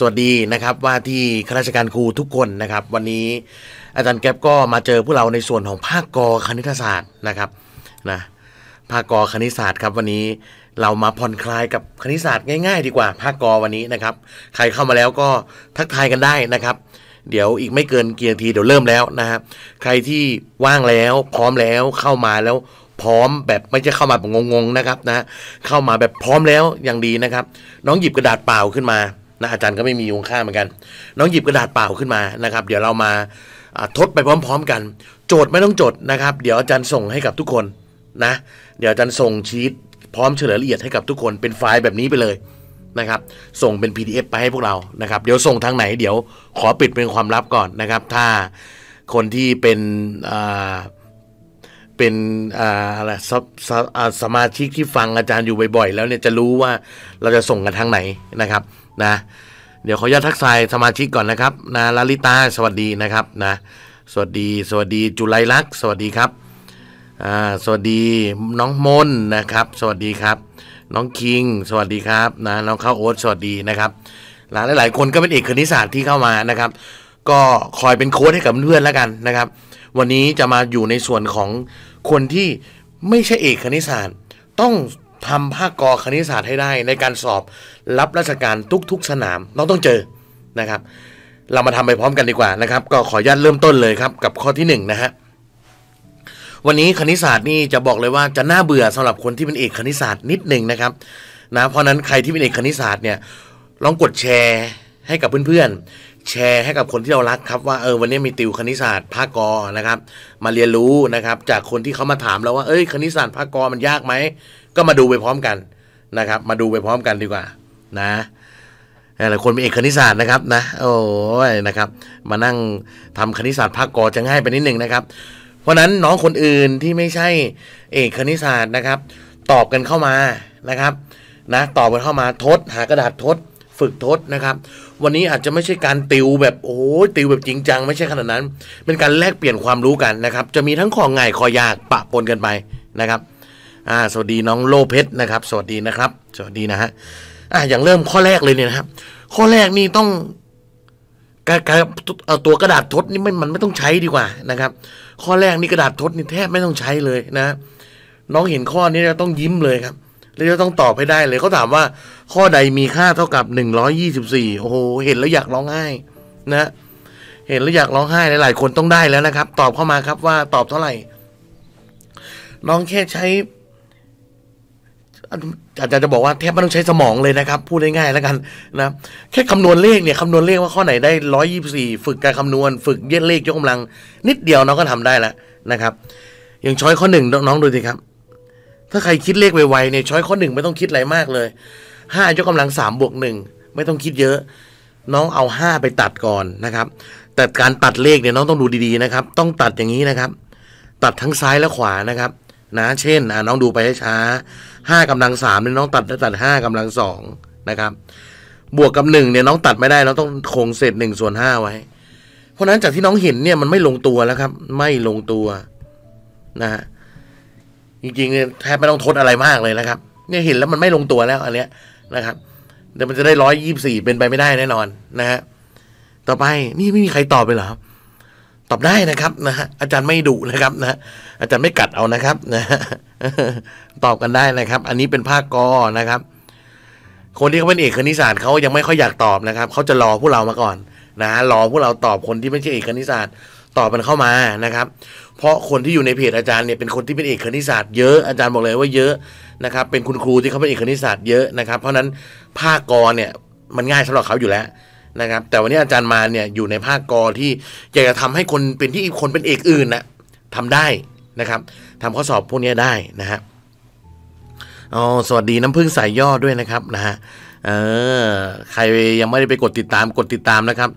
สวัสดีนะครับว่าที่ข้าราชการครูทุกคนนะครับ วันนี้อาจารย์แก๊ปก็มาเจอพวกเราในส่วนของภาคกอคณิตศาสตร์นะครับนะภาคกอคณิตศาสตร์ครับวันนี้เรามาผ่อนคลายกับคณิตศาสตร์ง่ายๆ ดีกว่า ภาคกอวันนี้นะครับ ใครเข้ามาแล้วก็ทักทายกันได้นะครับ เดี๋ยวอีกไม่เกินกี่นาทีเดี๋ยวเริ่มแล้วนะครับใครที่ว่างแล้วพร้อมแล้วเข้ามาแล้วพร้อมแบบไม่ใช่เข้ามาแบบงงๆนะครับนะเข้ามาแบบพร้อมแล้วอย่างดีนะครับ น้องหยิบกระดาษเปล่าขึ้นมา นะอาจารย์ก็ไม่มียุงข้าเหมือนกัน น้องหยิบกระดาษเปล่าขึ้นมานะครับ เดี๋ยวเรามาทดไปพร้อม ๆ กัน โจทย์ไม่ต้องจดนะครับ เดี๋ยวอาจารย์ส่งให้กับทุกคนนะ เดี๋ยวอาจารย์ส่งชีตพร้อมเฉลยละเอียดให้กับทุกคนเป็นไฟล์แบบนี้ไปเลยนะครับส่งเป็น PDF ไปให้พวกเรานะครับ เดี๋ยวส่งทางไหน เดี๋ยวขอปิดเป็นความลับก่อนนะครับ ถ้าคนที่เป็นเป็นอะไรสสสมาชิกที่ฟังอาจารย์อยู่บ่อยๆ แล้วเนี่ยจะรู้ว่าเราจะส่งกันทางไหนนะครับ นะ เดี๋ยวขออนุญาตทักทายสมาชิกก่อนนะครับนะลาลิตาสวัสดีนะครับนะสวัสดี สวัสดีจุไลลักษ์สวัสดีครับอ่าสวัสดีน้องมนนะครับ สวัสดีครับ น้องคิง สวัสดีครับนะน้องข้าวโอ๊ตสวัสดีนะครับหลายหลายคนก็เป็นเอกคณิตศาสตร์ที่เข้ามานะครับ ก็คอยเป็นโค้ดให้กับเพื่อนแล้วกันนะครับ วันนี้จะมาอยู่ในส่วนของคนที่ไม่ใช่เอกคณิตศาสตร์ ต้อง ทำภาคกอคณิตศาสตร์ให้ได้ ในการสอบรับราชการทุก ๆ สนามเราต้องเจอนะครับ เรามาทำไปพร้อมกันดีกว่านะครับ ก็ขออนุญาตเริ่มต้นเลยครับ กับข้อที่หนึ่งนะฮะวันนี้คณิตศาสตร์นี่จะบอกเลยว่าจะน่าเบื่อสำหรับคนที่เป็นเอกคณิตศาสตร์นิดหนึ่งนะครับนะเพราะฉะนั้นใครที่เป็นเอกคณิตศาสตร์เนี่ยลองกดแชร์ให้กับเพื่อนๆ แชร์ให้กับคนที่เรารักครับว่าเออวันนี้มีติวคณิตศาสตร์ภาคกอนะครับ มาเรียนรู้นะครับ จากคนที่เขามาถามเราว่าเอ้ยคณิตศาสตร์ภาคกอมันยากไหมก็มาดูไปพร้อมกันนะครับ มาดูไปพร้อมกันดีกว่า นะหลายคนเป็นเอกคณิตศาสตร์นะครับนะโอ้ยนะครับ มานั่งทำคณิตศาสตร์ภาคกอจะง่ายไปนิดหนึ่งนะครับ เพราะฉะนั้นน้องคนอื่นที่ไม่ใช่เอกคณิตศาสตร์นะครับ ตอบกันเข้ามานะครับ นะ ตอบกันเข้ามาทดหากระดาษทด ฝึกทดนะครับ วันนี้อาจจะไม่ใช่การติวแบบโอ้ติวแบบจริงจังไม่ใช่ขนาดนั้น เป็นการแลกเปลี่ยนความรู้กันนะครับ จะมีทั้งข้อง่ายข้อยากปะปนกันไปนะครับอ่าสวัสดีน้องโลเพชรนะครับ สวัสดีนะครับ สวัสดีนะฮะอ่าอย่างเริ่มข้อแรกเลยเนี่ยนะครับ ข้อแรกนี่ต้องการการเอาตัวกระดาษทดนี่มันมันไม่ต้องใช้ดีกว่านะครับ ข้อแรกนี่กระดาษทดนี่แทบไม่ต้องใช้เลยนะ น้องเห็นข้อนี้แล้วต้องยิ้มเลยครับ แล้วจะต้องตอบให้ได้เลยเขาถามว่า ข้อใดมีค่าเท่ากับหนึ่งร้อยี่สิบสี่โอ้โหเห็นแล้วอยากร้องไห้นะเห็นแล้วอยากร้องไห้หลายๆคนต้องได้แล้วนะครับ ตอบเข้ามาครับว่าตอบเท่าไหร่ น้องแค่ใช้อาจารย์จะบอกว่าแทบไม่ต้องใช้สมองเลยนะครับ พูดง่ายๆแล้วกันนะแค่คำนวณเลขเนี่ยคำนวณเลขว่าข้อไหนได้ร้อยยี่สี่ฝึกการคำนวณ ฝึกเย็ดเลขยกกำลัง นิดเดียวน้องก็ทำได้แล้วนะครับ อย่างช้อยข้อหนึ่งน้องดูสิครับ ถ้าใครคิดเลขไวๆเนี่ยช้อยข้อหนึ่งไม่ต้องคิดอะไรมากเลยห้ายกกำลังสามบวกหนึ่งไม่ต้องคิดเยอะ น้องเอาห้าไปตัดก่อนนะครับ แต่การตัดเลขเนี่ยน้องต้องดูดีๆนะครับ ต้องตัดอย่างนี้นะครับ ตัดทั้งซ้ายและขวานะครับ นะ เช่นอ่าน้องดูไปช้าห้ากำลังสามเนี่ยน้องตัดตัดห้ากำลังสองนะครับ บวกกับหนึ่งเนี่ยน้องตัดไม่ได้น้องต้องคงเศษหนึ่งส่วนห้าไว้ เพราะนั้นจากที่น้องเห็นเนี่ยมันไม่ลงตัวแล้วครับ ไม่ลงตัวนะฮะ จริงๆแทบไม่ต้องทดอะไรมากเลยนะครับ เนี่ยเห็นแล้วมันไม่ลงตัวแล้วอันเนี้ยนะครับเดี๋ยวมันจะได้ร้อยยี่สี่เป็นไปไม่ได้แน่นอนนะฮะต่อไปนี่ไม่มีใครตอบไปเหรอตอบได้นะครับนะฮะอาจารย์ไม่ดุนะครับนะอาจารย์ไม่กัดเอานะครับนะตอบกันได้นะครับ อันนี้เป็นภาคกอนะครับ คนที่เขาเป็นเอกคณิตศาสตร์เขายังไม่ค่อยอยากตอบนะครับเขาจะรอพวกเรามาก่อนนะรอพวกเราตอบคนที่ไม่ใช่เอกคณิตศาสตร์ ตอบมันเข้ามานะครับ เพราะคนที่อยู่ในเพจอาจารย์เนี่ยเป็นคนที่เป็นเอกคณิตศาสตร์เยอะอาจารย์บอกเลยว่าเยอะนะครับ เป็นคุณครูที่เขาเป็นเอกคณิตศาสตร์เยอะนะครับ เพราะนั้นภาคกอเนี่ยมันง่ายสำหรับเขาอยู่แล้วนะครับ แต่วันนี้อาจารย์มาเนี่ยอยู่ในภาคกอที่อยากจะทำให้คนเป็นที่คนเป็นเอกอื่นนะทำได้นะครับทำข้อสอบพวกนี้ได้นะฮะอ๋อสวัสดีน้ำพึ่งสายย่อด้วยนะครับนะฮะเออใครยังไม่ได้ไปกดติดตามกดติดตามนะครับ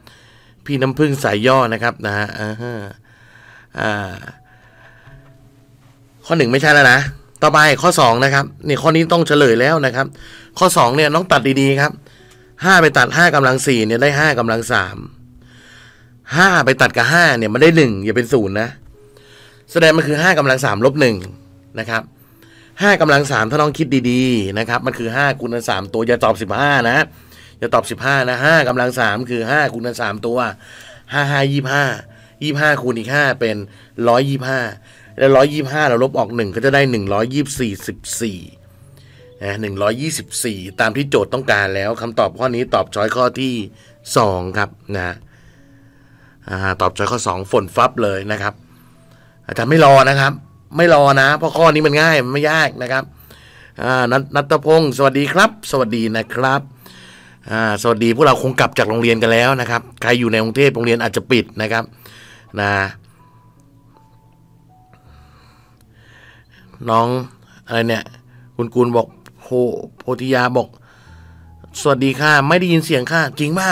พี่น้ำพึ่งสายย่อนะครับนะฮะอ่าข้อหนึ่งไม่ใช่แล้วนะ ต่อไปข้อสองนะครับนี่ข้อนี้ต้องเฉลยแล้วนะครับ ข้อสองเนี่ยน้องตัดดีๆครับห้าไปตัดห้ากำลังสี่เนี่ยได้ห้ากำลังสามห้าไปตัดกับห้าเนี่ยมันได้หนึ่งอย่าเป็นศูนย์นะ แสดงมันคือห้ากำลังสามลบหนึ่งนะครับห้ากำลังสามถ้าน้องคิดดีๆนะครับ มันคือห้าคูณสามตัวอย่าตอบสิบห้านะ จะตอบสิบห้านะห้ากำลังสามคือห้าคูณกันสามตัวห้าห้ายี่ห้ายี่ห้าคูณอีกห้าเป็นร้อยยี่ห้าแล้วร้อยยี่ห้าเราลบออกหนึ่งก็จะได้หนึ่งร้อยยี่สี่สิบสี่นะหนึ่งร้อยยี่สิบสี่ตามที่โจทย์ต้องการแล้วคำตอบข้อนี้ตอบช้อยข้อที่สองครับนะอตอบช้อยข้อสองฝนฟับเลยนะครับ อาจารย์ไม่รอนะครับ ไม่รอนะ เพราะข้อนี้มันง่ายมันไม่ยากนะครับนัทนัทพงศ์สวัสดีครับ สวัสดีนะครับ สวัสดีพวกเราคงกลับจากโรงเรียนกันแล้วนะครับ ใครอยู่ในกรุงเทพโรงเรียนอาจจะปิดนะครับนะน้องอะไรเนี่ย คุณกูลบอกโพโพธิยาบอก สวัสดีค่ะไม่ได้ยินเสียงค่ะจริงเปล่า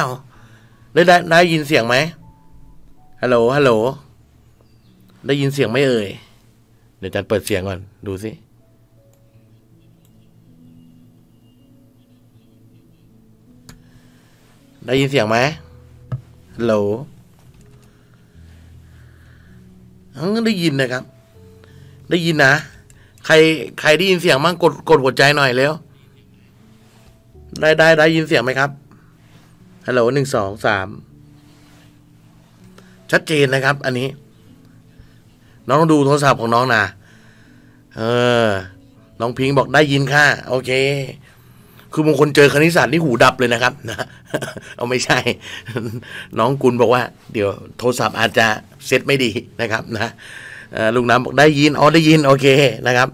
ได้ได้ได้ยินเสียงไหมฮัลโหลฮัลโหลได้ยินเสียงไหม่เอ่ยเดี๋ยวจันเปิดเสียงก่อนดูสิ ได้ยินเสียงไหมฮัลโหลอังได้ยินนะครับ ได้ยินนะ ใคร ใครได้ยินเสียงบ้างกด กดหัวใจหน่อยเร็ว ได้ได้ได้ยินเสียงไหมครับ ฮัลโหลหนึ่งสองสาม ชัดเจนนะครับ อันนี้ น้องต้องดูโทรศัพท์ของน้องนะ เออ น้องพิงค์บอกได้ยินค่ะ โอเค คือบางคนเจอคณิตศาสตร์นี่หูดับเลยนะครับนะเอาไม่ใช่ น้องกุลบอกว่า เดี๋ยวโทรศัพท์อาจจะเซ็ตไม่ดีนะครับนะลุงน้ำบอกได้ยินอ๋อได้ยินโอเคนะครับ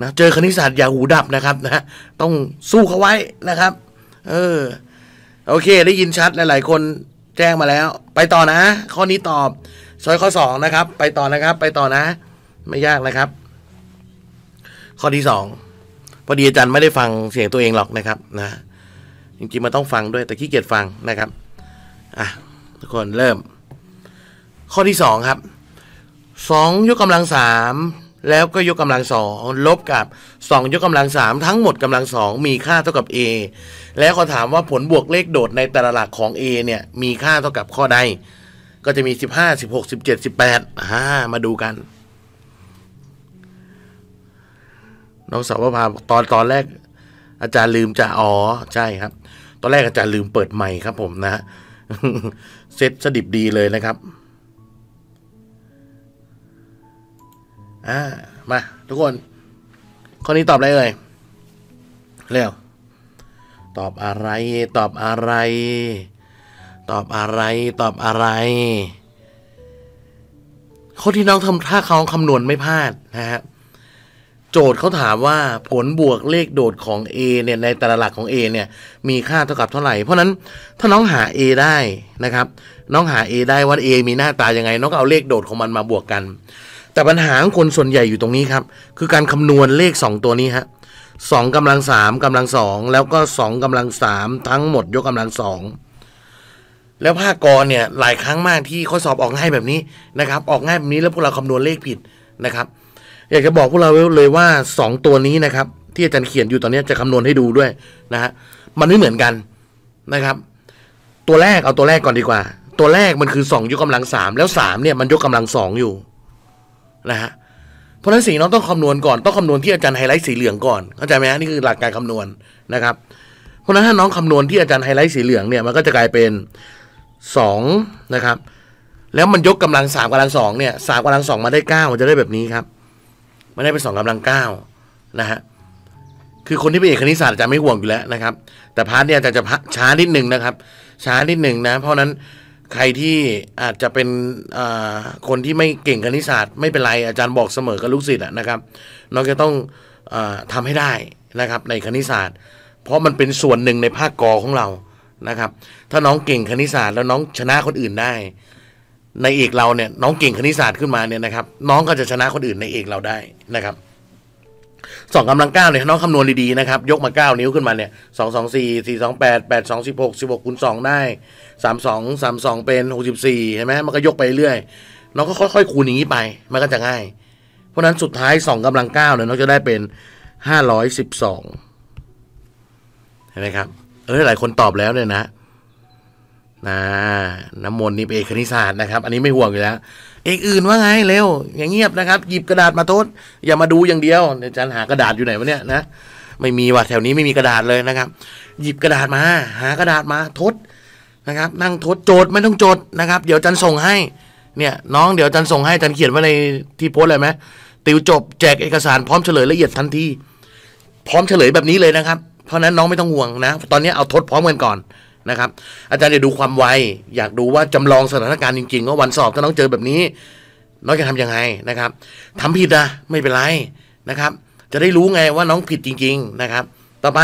นะเจอคณิตศาสตร์อย่าหูดับนะครับนะต้องสู้เขาไว้นะครับ เออ โอเค ได้ยินชัดหลาย ๆ คนแจ้งมาแล้ว ไปต่อนะ ข้อนี้ตอบซอยข้อสองนะครับ ไปต่อนะครับ ไปต่อนะ ไม่ยากนะครับ ข้อที่สอง พอดีอาจารย์ไม่ได้ฟังเสียงตัวเองหรอกนะครับนะจริงๆมันต้องฟังด้วยแต่ขี้เกียจฟังนะครับอะทุกคนเริ่ม ข้อที่สองครับสองยกกำลังสามแล้วก็ยกกำลังสองลบกับสองยกกำลังสามทั้งหมดกำลังสองมีค่าเท่ากับ a แล้วก็ถามว่าผลบวกเลขโดดในแต่ละหลักของ a เนี่ยมีค่าเท่ากับข้อใด ก็จะมีสิบห้าสิบหกสิบเจ็ดสิบแปดอ่ามาดูกัน น้องสาวพาตอนตอนแรก อาจารย์ลืมจะอ๋อใช่ครับ ตอนแรกอาจารย์ลืมเปิดไมค์ครับ ผมนะเซ็ตสดิบดีเลยนะครับอ่ามา ทุกคน ข้อนี้ตอบอะไรเอ่ยเร็วตอบอะไร ตอบอะไร ตอบอะไร ตอบอะไรข้อที่น้องทำถ้าเขาคำนวณไม่พลาดนะฮะ โจทย์เขาถามว่าผลบวกเลขโดดของ A เนี่ยในแต่ละหลักของ A เนี่ยมีค่าเท่ากับเท่าไหร่ เพราะนั้นถ้าน้องหา A ได้นะครับ น้องหา A ได้ว่า A มีหน้าตายังไง น้องก็เอาเลขโดดของมันมาบวกกัน แต่ปัญหาของคนส่วนใหญ่อยู่ตรงนี้ครับ คือการคำนวณเลข 2 ตัวนี้ฮะสองกำลังสามกำลังสองแล้วก็สองกำลังสามทั้งหมดยกกำลังสองแล้วภาคกรเนี่ยหลายครั้งมากที่ข้อสอบออกง่ายแบบนี้นะครับ ออกง่ายแบบนี้แล้วพวกเราคำนวณเลขผิดนะครับ อยากจะบอกพวกเราเลยว่าสองตัวนี้นะครับ ที่อาจารย์เขียนอยู่ตอนนี้จะคำนวณให้ดูด้วยนะฮะมันไม่เหมือนกันนะครับ ตัวแรกเอาตัวแรกก่อนดีกว่า ตัวแรกมันคือสองยกกำลังสามแล้วสามเนี่ยมันยกกำลังสองอยู่นะฮะเพราะฉะนั้นสิ่งน้องต้องคำนวณก่อนต้องคำนวณที่อาจารย์ไฮไลท์สีเหลืองก่อนเข้าใจไหมฮะนี่คือหลักการคำนวณนะครับ เพราะฉะนั้นถ้าน้องคำนวณที่อาจารย์ไฮไลท์สีเหลืองเนี่ยมันก็จะกลายเป็นสองนะครับแล้วมันยกกำลังสามกำลังสองเนี่ยสามกำลังสองมาได้เก้ามันจะได้แบบนี้ครับ ไม่ได้เป็นสองกำลังเก้านะฮะคือคนที่เป็นเอกคณิตศาสตร์จะไม่ห่วงอยู่แล้วนะครับ แต่พาร์ทเนี่ยจะจะช้านิดหนึ่งนะครับ ช้านิดหนึ่งนะ เพราะนั้นใครที่อาจจะเป็นคนที่ไม่เก่งคณิตศาสตร์ไม่เป็นไรอาจารย์บอกเสมอกับลูกศิษย์นะครับน้องจะต้องอทำให้ได้นะครับ ในคณิตศาสตร์ เพราะมันเป็นส่วนหนึ่งในภาคกอของเรานะครับ ถ้าน้องเก่งคณิตศาสตร์แล้วน้องชนะคนอื่นได้ ในเอกเราเนี่ยน้องเก่งคณิตศาสตร์ขึ้นมาเนี่ยนะครับ น้องก็จะชนะคนอื่นในเอกเราได้นะครับสองกำลังเก้าเนี่ยน้องคำนวณดีๆนะครับ ยกมาเก้านิ้วขึ้นมาเนี่ยสองสองสี่สี่สองแปดแปดสองสิบหกสิบหกคูณสองได้สามสองสามสองเป็นหกสิบสี่เห็นไหมมันก็ยกไปเรื่อยน้องก็ค่อยๆคูณอย่างนี้ไป มันก็จะง่าย เพราะนั้นสุดท้ายสองกำลังเก้าเนี่ยน้องจะได้เป็นห้าร้อยสิบสองเห็นไหมครับ เออหลายคนตอบแล้วเนี่ยนะ นะน้ำมนต์นี่เป็นเอกคณิตศาสตร์นะครับ อันนี้ไม่ห่วงอยู่แล้ว เอกอื่นว่าไงเร็ว อย่างเงียบนะครับ หยิบกระดาษมาทดอย่ามาดูอย่างเดียวอาจารย์หากระดาษอยู่ไหนวะเนี่ยนะไม่มีว่ะแถวนี้ไม่มีกระดาษเลยนะครับ หยิบกระดาษมา หากระดาษมาทดนะครับ นั่งทดโจทย์ไม่ต้องโจทย์นะครับ เดี๋ยวจันส่งให้ เนี่ยน้องเดี๋ยวจันส่งให้จันเขียนไว้ในที่โพสเลยไหมติวจบแจกเอกสารพร้อมเฉลยละเอียดทันทีพร้อมเฉลยแบบนี้เลยนะครับ เพราะนั้นน้องไม่ต้องห่วงนะ ตอนนี้เอาทดพร้อมกันก่อน นะครับ อาจารย์จะดูความไว อยากดูว่าจำลองสถานการณ์จริงๆว่าวันสอบถ้าน้องเจอแบบนี้ น้องจะทำยังไงนะครับทำผิดอะไม่เป็นไรนะครับ จะได้รู้ไงว่าน้องผิดจริง ๆนะครับ ต่อไป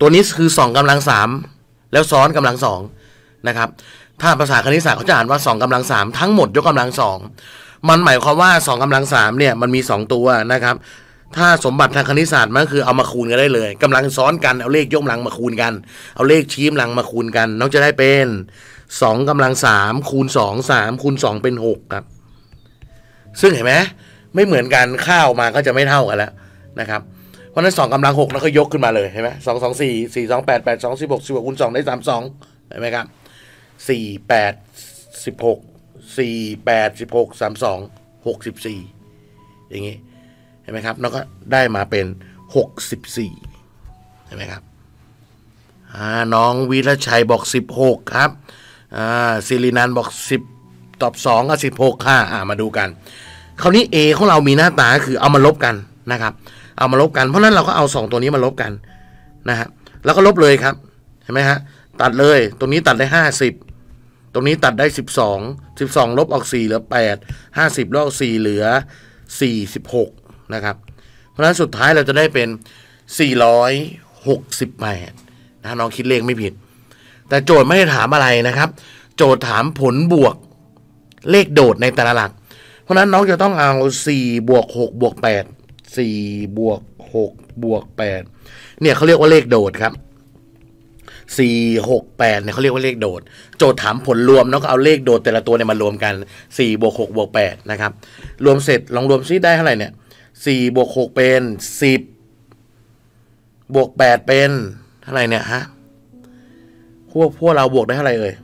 ตัวนี้คือสองกำลังสามแล้วซ้อนกำลังสองนะครับ ถ้าภาษาคณิตศาสตร์เขาจะอ่านว่าสองกำลังสามทั้งหมดยกกำลังสองมันหมายความว่าสองกำลังสามเนี่ยมันมีสองตัวนะครับ ถ้าสมบัติทางคณิตศาสตร์มันก็คือเอามาคูณกันได้เลยกำลังซ้อนกันเอาเลขยกกำลังมาคูณกัน เอาเลขชี้กำลังมาคูณกัน น้องจะได้เป็นสองกำลังสามคูณสองสามคูณสองเป็นหกครับ ซึ่งเห็นไหมไม่เหมือนกันข้าวมาก็จะไม่เท่ากันแล้วนะครับเพราะฉะนั้นสองกำลังหกแล้วก็ยกขึ้นมาเลยเห็นไหมสองสองสี่สี่สองแปดแปดสองสิบหกสิบหกคูณสองได้สามสองเห็นไหมครับสี่แปดสิบหกสี่แปดสิบหกสามสองหกสิบสี่อย่างงี้ เห็นไหมครับ แล้วก็ได้มาเป็นหกสิบสี่เห็นไหมครับน้องวีรชัยบอกสิบหกครับศิรินันบอกสิบตอบสองกับสิบหกค่ะมาดูกัน คราวนี้ A ของเรามีหน้าตาคือเอามาลบกันนะครับ เอามาลบกัน เพราะนั้นเราก็เอาสองตัวนี้มาลบกันนะฮะ แล้วก็ลบเลยครับ เห็นไหมฮะ ตัดเลย ตรงนี้ตัดได้ห้าสิบตรงนี้ตัดได้สิบสองสิบสองลบออกสี่เหลือแปดห้าสิบลบออกสี่เหลือสี่สิบหก นะครับ เพราะฉะนั้นสุดท้ายเราจะได้เป็นสี่ร้อยหกสิบแปดนะน้องคิดเลขไม่ผิด แต่โจทย์ไม่ได้ถามอะไรนะครับ โจทย์ถามผลบวกเลขโดดในแต่ละหลัก เพราะนั้นน้องจะต้องเอาสี่บวกหกบวกแปดสี่บวกหกบวกแปดเนี่ยเขาเรียกว่าเลขโดดครับสี่หกแปดเนี่ยเขาเรียกว่าเลขโดด โจทย์ถามผลรวมน้องก็เอาเลขโดดแต่ละตัวเนี่ยมารวมกันสี่บวกหกบวกแปดนะครับ รวมเสร็จลองรวมซิได้เท่าไหร่เนี่ย สี่บวกหกเป็นสิบบวกแปดเป็นเท่าไหร่เนี่ยฮะพวกพวกเราบวกได้เท่าไหร่เอ่ย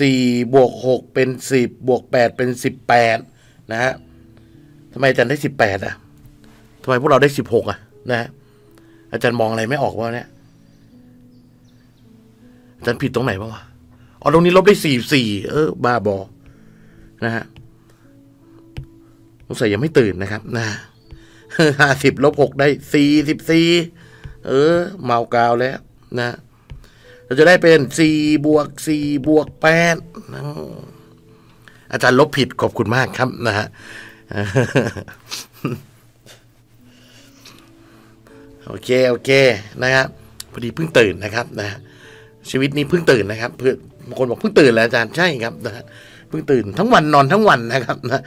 สี่บวกหกเป็นสิบบวกแปดเป็นสิบแปดนะฮะทำไมอาจารย์ได้สิบแปดอะทำไมพวกเราได้สิบหกอะ นะฮะอาจารย์มองอะไรไม่ออกวะเนี่ยอาจารย์ผิดตรงไหนบ้างวะอ๋อตรงนี้ลบได้สี่สี่เออบ้าบอนะฮะ สงสัยยังไม่ตื่นนะครับนะห้าสิบลบหกได้สี่สิบสี่เออ เมากาวแล้วนะ เราจะได้เป็นสี่บวกสี่บวกแปดอาจารย์ลบผิดขอบคุณมากครับนะฮะโอเค โอเคนะครับพอดีเพิ่งตื่นนะครับนะชีวิตนี้เพิ่งตื่นนะครับเพื่อบางคนบอกเพิ่งตื่นแล้วอาจารย์ใช่ครับนะฮะ เพิ่งตื่นทั้งวันนอนทั้งวันนะครับนะ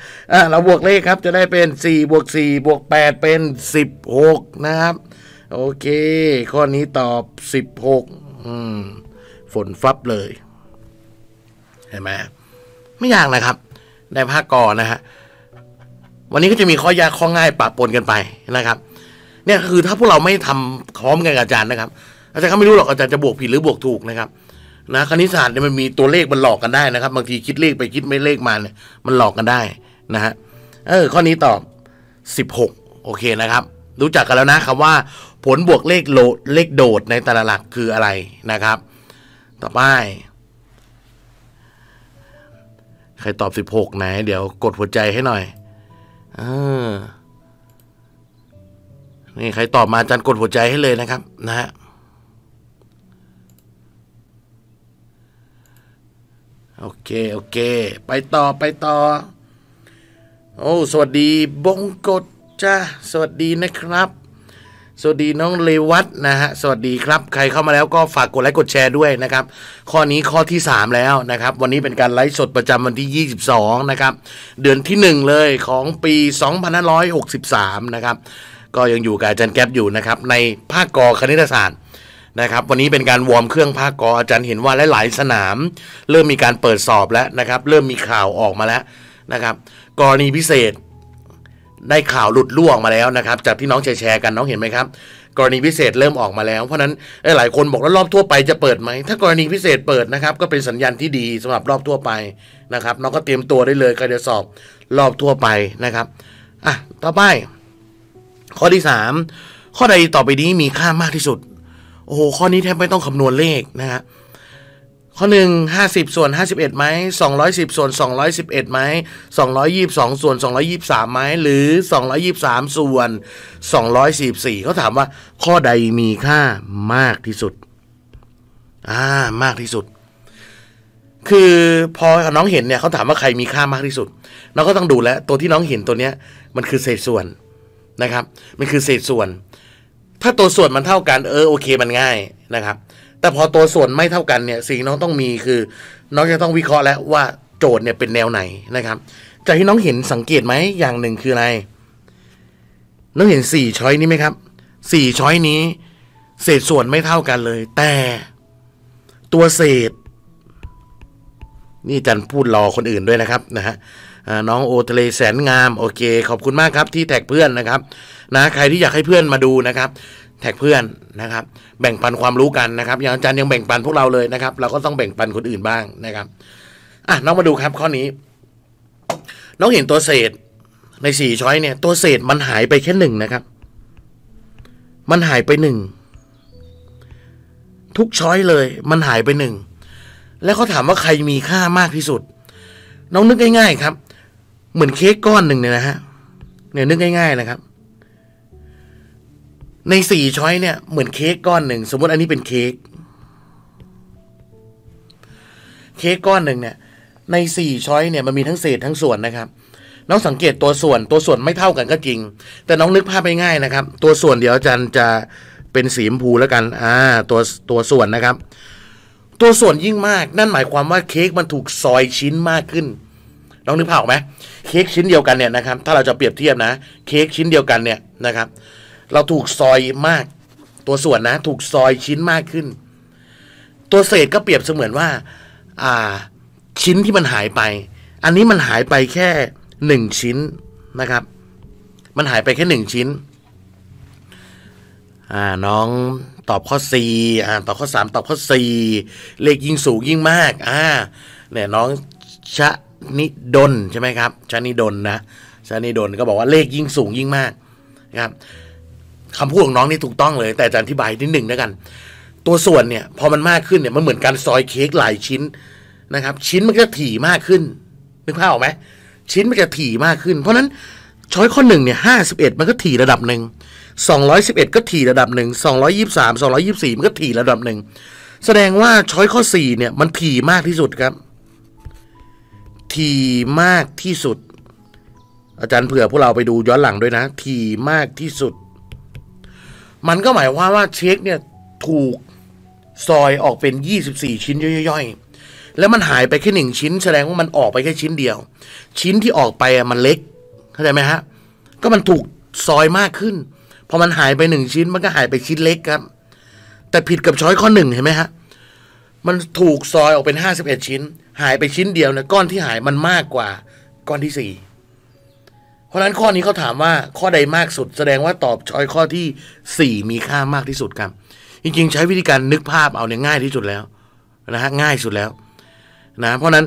เราบวกเลขครับจะได้เป็นสี่บวกสี่บวกแปดเป็นสิบหกนะครับ โอเค ข้อนี้ตอบสิบหกอืม ฝนฟับเลย เห็นไหมไม่ยากนะครับ ในภาคกอนะฮะ วันนี้ก็จะมีข้อยากข้อง่ายปะปนกันไปนะครับ เนี่ยคือถ้าพวกเราไม่ทำพร้อมกันกับอาจารย์นะครับ อาจารย์เขาไม่รู้หรอกอาจารย์จะบวกผิดหรือบวกถูกนะครับ นะคณิตศาสตร์เนี่ยมันมีตัวเลขมันหลอกกันได้นะครับ บางทีคิดเลขไปคิดไม่เลขมาเนี่ยมันหลอกกันได้นะฮะเออข้อนี้ตอบสิบหกโอเคนะครับ รู้จักกันแล้วนะคำว่า ผลบวกเลขโลเลขโดดในแต่ละหลักคืออะไรนะครับ ต่อไปใครตอบสิบหกไหน เดี๋ยวกดหัวใจให้หน่อยออนี่ใครตอบมาอาจารย์กดหัวใจให้เลยนะครับ นะฮะ โอเคโอเค ไปต่อไปต่อ โอ้สวัสดีบงกฎจ้าสวัสดีนะครับ สวัสดีน้องเลวัตนะฮะสวัสดีครับ ใครเข้ามาแล้วก็ฝากกดไลค์กดแชร์ด้วยนะครับ ข้อนี้ข้อที่ 3 แล้วนะครับ วันนี้เป็นการไลฟ์สดประจำวันที่ 22 นะครับ เดือนที่ 1 เลยของปี2563 นะครับ ก็ยังอยู่กับอาจารย์แก๊ปอยู่นะครับ ในภาคกอคณิตศาสตร์ นะครับวันนี้เป็นการวอร์มเครื่องภาคกออาจารย์เห็นว่าหลาย ๆ สนาม เริ่มมีการเปิดสอบแล้วนะครับ เริ่มมีข่าวออกมาแล้วนะครับ กรณีพิเศษได้ข่าวหลุดล่วงมาแล้วนะครับ จากที่น้องแชร์กันน้องเห็นไหมครับ กรณีพิเศษเริ่มออกมาแล้ว เพราะนั้นหลายคนบอกแล้วรอบทั่วไปจะเปิดไหมถ้ากรณีพิเศษเปิดนะครับ ก็เป็นสัญญาณที่ดีสำหรับรอบทั่วไปนะครับ น้องก็เตรียมตัวได้เลยใครจะสอบรอบทั่วไปนะครับอะต่อไป ข้อที่สามข้อใดต่อไปนี้มีค่ามากที่สุด โอ้โห ข้อนี้แทบไม่ต้องคำนวณเลขนะฮะข้อหนึ่งห้าสิบส่วนห้าสิบเอ็ดไหมสองร้อยสิบส่วนสองร้อยสิบเอ็ดไหมสองร้อยยี่สิบสองส่วนสองร้อยยี่สิบสามไหมหรือสองร้อยยี่สิบสามส่วนสองร้อยสี่สี่เขาถามว่า ข้อใดมีค่ามากที่สุด อ่ามากที่สุด คือพอน้องเห็นเนี่ยเขาถามว่าใครมีค่ามากที่สุดน้องก็ต้องดูแล้วตัวที่น้องเห็นตัวเนี้ย มันคือเศษส่วนนะครับ มันคือเศษส่วน ถ้าตัวส่วนมันเท่ากันเออโอเคมันง่ายนะครับ แต่พอตัวส่วนไม่เท่ากันเนี่ยสิ่งน้องต้องมีคือ น้องจะต้องวิเคราะห์แล้วว่าโจทย์เนี่ยเป็นแนวไหนนะครับ จากที่น้องเห็นสังเกตไหมอย่างหนึ่งคืออะไร น้องเห็นสี่ช้อยนี้ไหมครับสี่ช้อยนี้ เศษส่วนไม่เท่ากันเลย แต่ตัวเศษ นี่จันพูดรอคนอื่นด้วยนะครับนะฮะ น้องโอทะเลแสนงามโอเค ขอบคุณมากครับที่แท็กเพื่อนนะครับนะใครที่อยากให้เพื่อนมาดูนะครับแท็กเพื่อนนะครับ แบ่งปันความรู้กันนะครับ อย่างอาจารย์ยังแบ่งปันพวกเราเลยนะครับ เราก็ต้องแบ่งปันคนอื่นบ้างนะครับอะน้องมาดูครับข้อนี้ น้องเห็นตัวเศษในสี่ช้อยเนี่ย ตัวเศษมันหายไปแค่หนึ่งนะครับ มันหายไปหนึ่งทุกช้อยเลย มันหายไปหนึ่งแล้วเขาถามว่าใครมีค่ามากที่สุด น้องนึกง่ายๆครับ เหมือนเค้กก้อนหนึ่งเนี่ยนะฮะเนี่ยนึกง่ายๆนะครับ ในสี่ช้อยเนี่ยเหมือนเค้กก้อนหนึ่งสมมติอันนี้เป็นเค้กเค้กก้อนหนึ่งเนี่ย ในสี่ช้อยเนี่ยมันมีทั้งเศษทั้งส่วนนะครับน้องสังเกตตัวส่วนตัวส่วนไม่เท่ากันก็จริง แต่น้องนึกภาพไปง่ายนะครับ ตัวส่วนเดี๋ยวอาจารย์จะเป็นสีชมพูแล้วกันอ่าตัวตัวส่วนนะครับ ตัวส่วนยิ่งมาก นั่นหมายความว่าเค้กมันถูกซอยชิ้นมากขึ้น น้องนึกภาพออกไหมเค้กชิ้นเดียวกันเนี่ยนะครับ ถ้าเราจะเปรียบเทียบนะ เค้กชิ้นเดียวกันเนี่ยนะครับ เราถูกซอยมาก ตัวส่วนนะ ถูกซอยชิ้นมากขึ้น ตัวเศษก็เปรียบเสมือนว่า อ่า ชิ้นที่มันหายไป อันนี้มันหายไปแค่หนึ่งชิ้นนะครับ มันหายไปแค่หนึ่งชิ้น อ่าน้องตอบข้อ4อ่าตอบข้อ 3 ตอบข้อ 4 เลขยิ่งสูงยิ่งมาก อ่าเนี่ยน้องชะ นิดนใช่ไหมครับชะนิดนนะชะนิดนก็บอกว่าเลขยิ่งสูงยิ่งมากนะครับคำพูดของน้องนี่ถูกต้องเลย แต่จะอธิบายนิดหนึ่งแล้วกัน ตัวส่วนเนี่ยพอมันมากขึ้นเนี่ยมันเหมือนการซอยเค้กหลายชิ้นนะครับ ชิ้นมันก็ถี่มากขึ้นนึกภาพออกไหมชิ้นมันจะถี่มากขึ้น เพราะนั้นช้อยข้อหนึ่งเนี่ยห้าสิบเอ็ดมันก็ถี่ระดับหนึ่งสองร้อยสิบเอ็ดก็ถี่ระดับหนึ่งสองร้อยยี่สามสองร้อยี่สี่มันก็ถี่ระดับหนึ่งแสดงว่าช้อยข้อสี่เนี่ยมันถี่มากที่สุดครับ ถี่มากที่สุด อาจารย์เผื่อพวกเราไปดูย้อนหลังด้วยนะถี่มากที่สุด มันก็หมายความว่าเช็คเนี่ยถูกซอยออกเป็นยี่สิบสี่ชิ้นย่อยๆ แล้วมันหายไปแค่หนึ่งชิ้น แสดงว่ามันออกไปแค่ชิ้นเดียว ชิ้นที่ออกไปอะมันเล็ก เข้าใจไหมฮะ ก็มันถูกซอยมากขึ้น พอมันหายไปหนึ่งชิ้น มันก็หายไปชิ้นเล็กครับ แต่ผิดกับช้อยข้อหนึ่งเห็นไหมฮะ มันถูกซอยออกเป็นห้าสิบเอ็ดชิ้น หายไปชิ้นเดียวเนี่ยก้อนที่หายมันมากกว่าก้อนที่สี่เพราะนั้นข้อนี้เขาถามว่าข้อใดมากสุด แสดงว่าตอบช้อยข้อที่สี่มีค่ามากที่สุดครับ จริงๆ ใช้วิธีการนึกภาพเอาเนี่ยง่ายที่สุดแล้วนะฮะง่ายสุดแล้วนะเพราะนั้น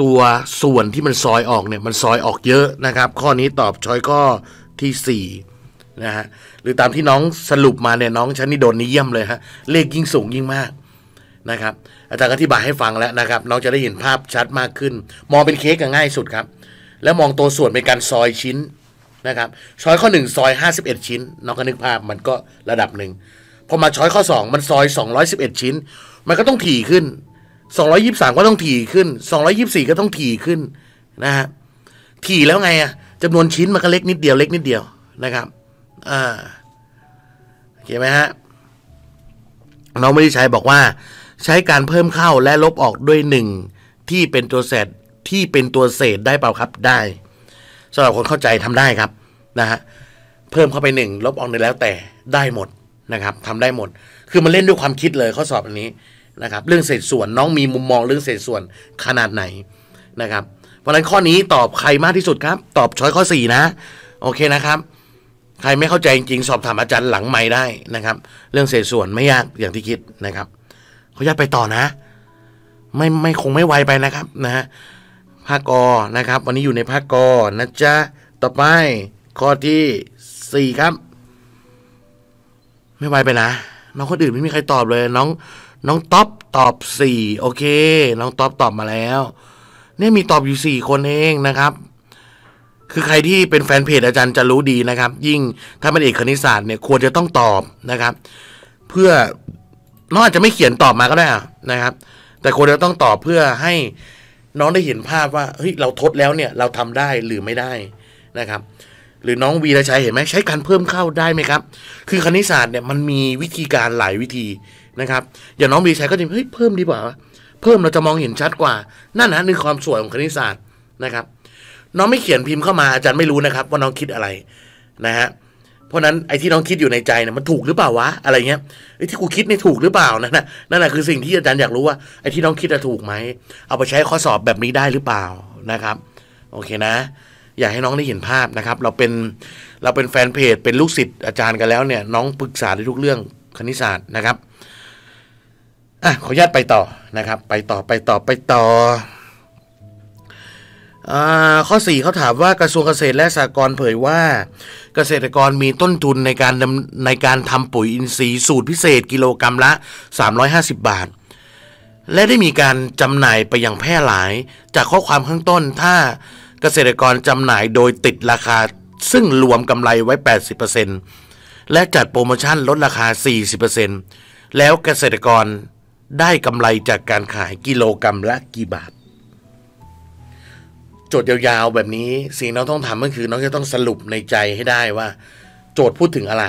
ตัวส่วนที่มันซอยออกเนี่ยมันซอยออกเยอะนะครับ ข้อนี้ตอบช้อยข้อที่สี่นะฮะหรือตามที่น้องสรุปมาเนี่ยน้องชันนี่โดนนี้เยี่ยมเลยฮะเลขยิ่งสูงยิ่งมาก นะครับ อาจารย์อธิบายให้ฟังแล้วนะครับ น้องจะได้เห็นภาพชัดมากขึ้น มองเป็นเค้กก็ง่ายสุดครับ แล้วมองตัวส่วนเป็นการซอยชิ้นนะครับช้อยข้อหนึ่งซอยห้าสิบเอ็ดชิ้น น้องก็นึกภาพมันก็ระดับหนึ่งพอมาช้อยข้อสองมันซอยสองร้อยสิบเอ็ดชิ้น มันก็ต้องถี่ขึ้นสองร้อยิบสามก็ต้องถี่ขึ้นสองร้อยิบสี่ก็ต้องถี่ขึ้นนะฮะถี่แล้วไงอะจำนวนชิ้นมันก็เล็กนิดเดียวเล็กนิดเดียวนะครับอ่าโอเคไหมฮะน้องไม่ได้ใช้บอกว่า ใช้การเพิ่มเข้าและลบออกด้วยหนึ่งที่เป็นตัวเศษที่เป็นตัวเศษได้เปล่าครับได้สำหรับคนเข้าใจทำได้ครับนะฮะเพิ่มเข้าไปหนึ่งลบออกหนึ่งแล้วแต่ได้หมดนะครับทำได้หมด คือมันเล่นด้วยความคิดเลยข้อสอบอันนี้นะครับ เรื่องเศษส่วนน้องมีมุมมองเรื่องเศษส่วนขนาดไหนนะครับ เพราะฉะนั้นข้อนี้ตอบใครมากที่สุดครับ ตอบช้อยข้อ 4 นะ โอเคนะครับใครไม่เข้าใจจริงๆ สอบถามอาจารย์หลังไม่ได้นะครับ เรื่องเศษส่วนไม่ยากอย่างที่คิดนะครับ ขาอยากไปต่อนะ ไม่ไม่คงไม่ไวไปนะครับนะฮะภาคกอนะครับ วันนี้อยู่ในภาคกอนะจ๊ะ ต่อไปข้อที่สี่ครับ ไม่ไวไปนะ น้องคนอื่นไม่มีใครตอบเลย น้องน้องท็อปตอบสี่โอเค น้องท็อปตอบมาแล้ว เนี่ยมีตอบอยู่สี่คนเองนะครับ คือใครที่เป็นแฟนเพจอาจารย์จะรู้ดีนะครับ ยิ่งถ้าเป็นเอกคณิตศาสตร์เนี่ยควรจะต้องตอบนะครับ เพื่อ น้องอาจจะไม่เขียนตอบมาก็ได้นะครับ แต่ควรจะต้องตอบเพื่อให้น้องได้เห็นภาพว่าเฮ้ยเราทดแล้วเนี่ย เราทำได้หรือไม่ได้นะครับ หรือน้องวีรชัยเห็นไหมใช้การเพิ่มเข้าได้ไหมครับ คือคณิตศาสตร์เนี่ยมันมีวิธีการหลายวิธีนะครับ อย่างน้องวีรชัยก็จะเฮ้ยเพิ่มดีกว่า เพิ่มเราจะมองเห็นชัดกว่า นั่นนะคือความสวยของคณิตศาสตร์นะครับ น้องไม่เขียนพิมพ์เข้ามาอาจารย์ไม่รู้นะครับ ว่าน้องคิดอะไรนะฮะ เพราะนั้นไอ้ที่น้องคิดอยู่ในใจเนี่ยมันถูกหรือเปล่าวะอะไรเงี้ยไอ้ที่กูคิดนี่ถูกหรือเปล่านั่นนะนั่นแหะคือสิ่งที่อาจารย์อยากรู้ว่าไอ้ที่น้องคิดจะถูกไหมเอาไปใช้ข้อสอบแบบนี้ได้หรือเปล่านะครับ โอเคนะ อยากให้น้องได้เห็นภาพนะครับ เราเป็นเราเป็นแฟนเพจเป็นลูกศิษย์อาจารย์กันแล้วเนี่ย น้องปรึกษาได้ทุกเรื่องคณิตศาสตร์นะครับอะขออนุญาตไปต่อนะครับ ไปต่อไปต่อไปต่อ ข้อ 4เขาถามว่ากระทรวงเกษตรและสหกรณ์เผยว่า เกษตรกรมีต้นทุนในการในการทำปุ๋ยอินทรีย์สูตรพิเศษกิโลกรรัมละ 350 บาท และได้มีการจำหน่ายไปอย่างแพร่หลาย จากข้อความข้างต้น ถ้าเกษตรกรจำหน่ายโดยติดราคา ซึ่งรวมกำไรไว้ 80%และจัดโปรโมชั่นลดราคา 40%แล้วเกษตรกรได้กำไรจากการขายกิโลกรรัมละกี่บาท โจทย์ยาวๆแบบนี้สิ่งน้องต้องทำก็คือ น้องจะต้องสรุปในใจให้ได้ว่า โจทย์พูดถึงอะไร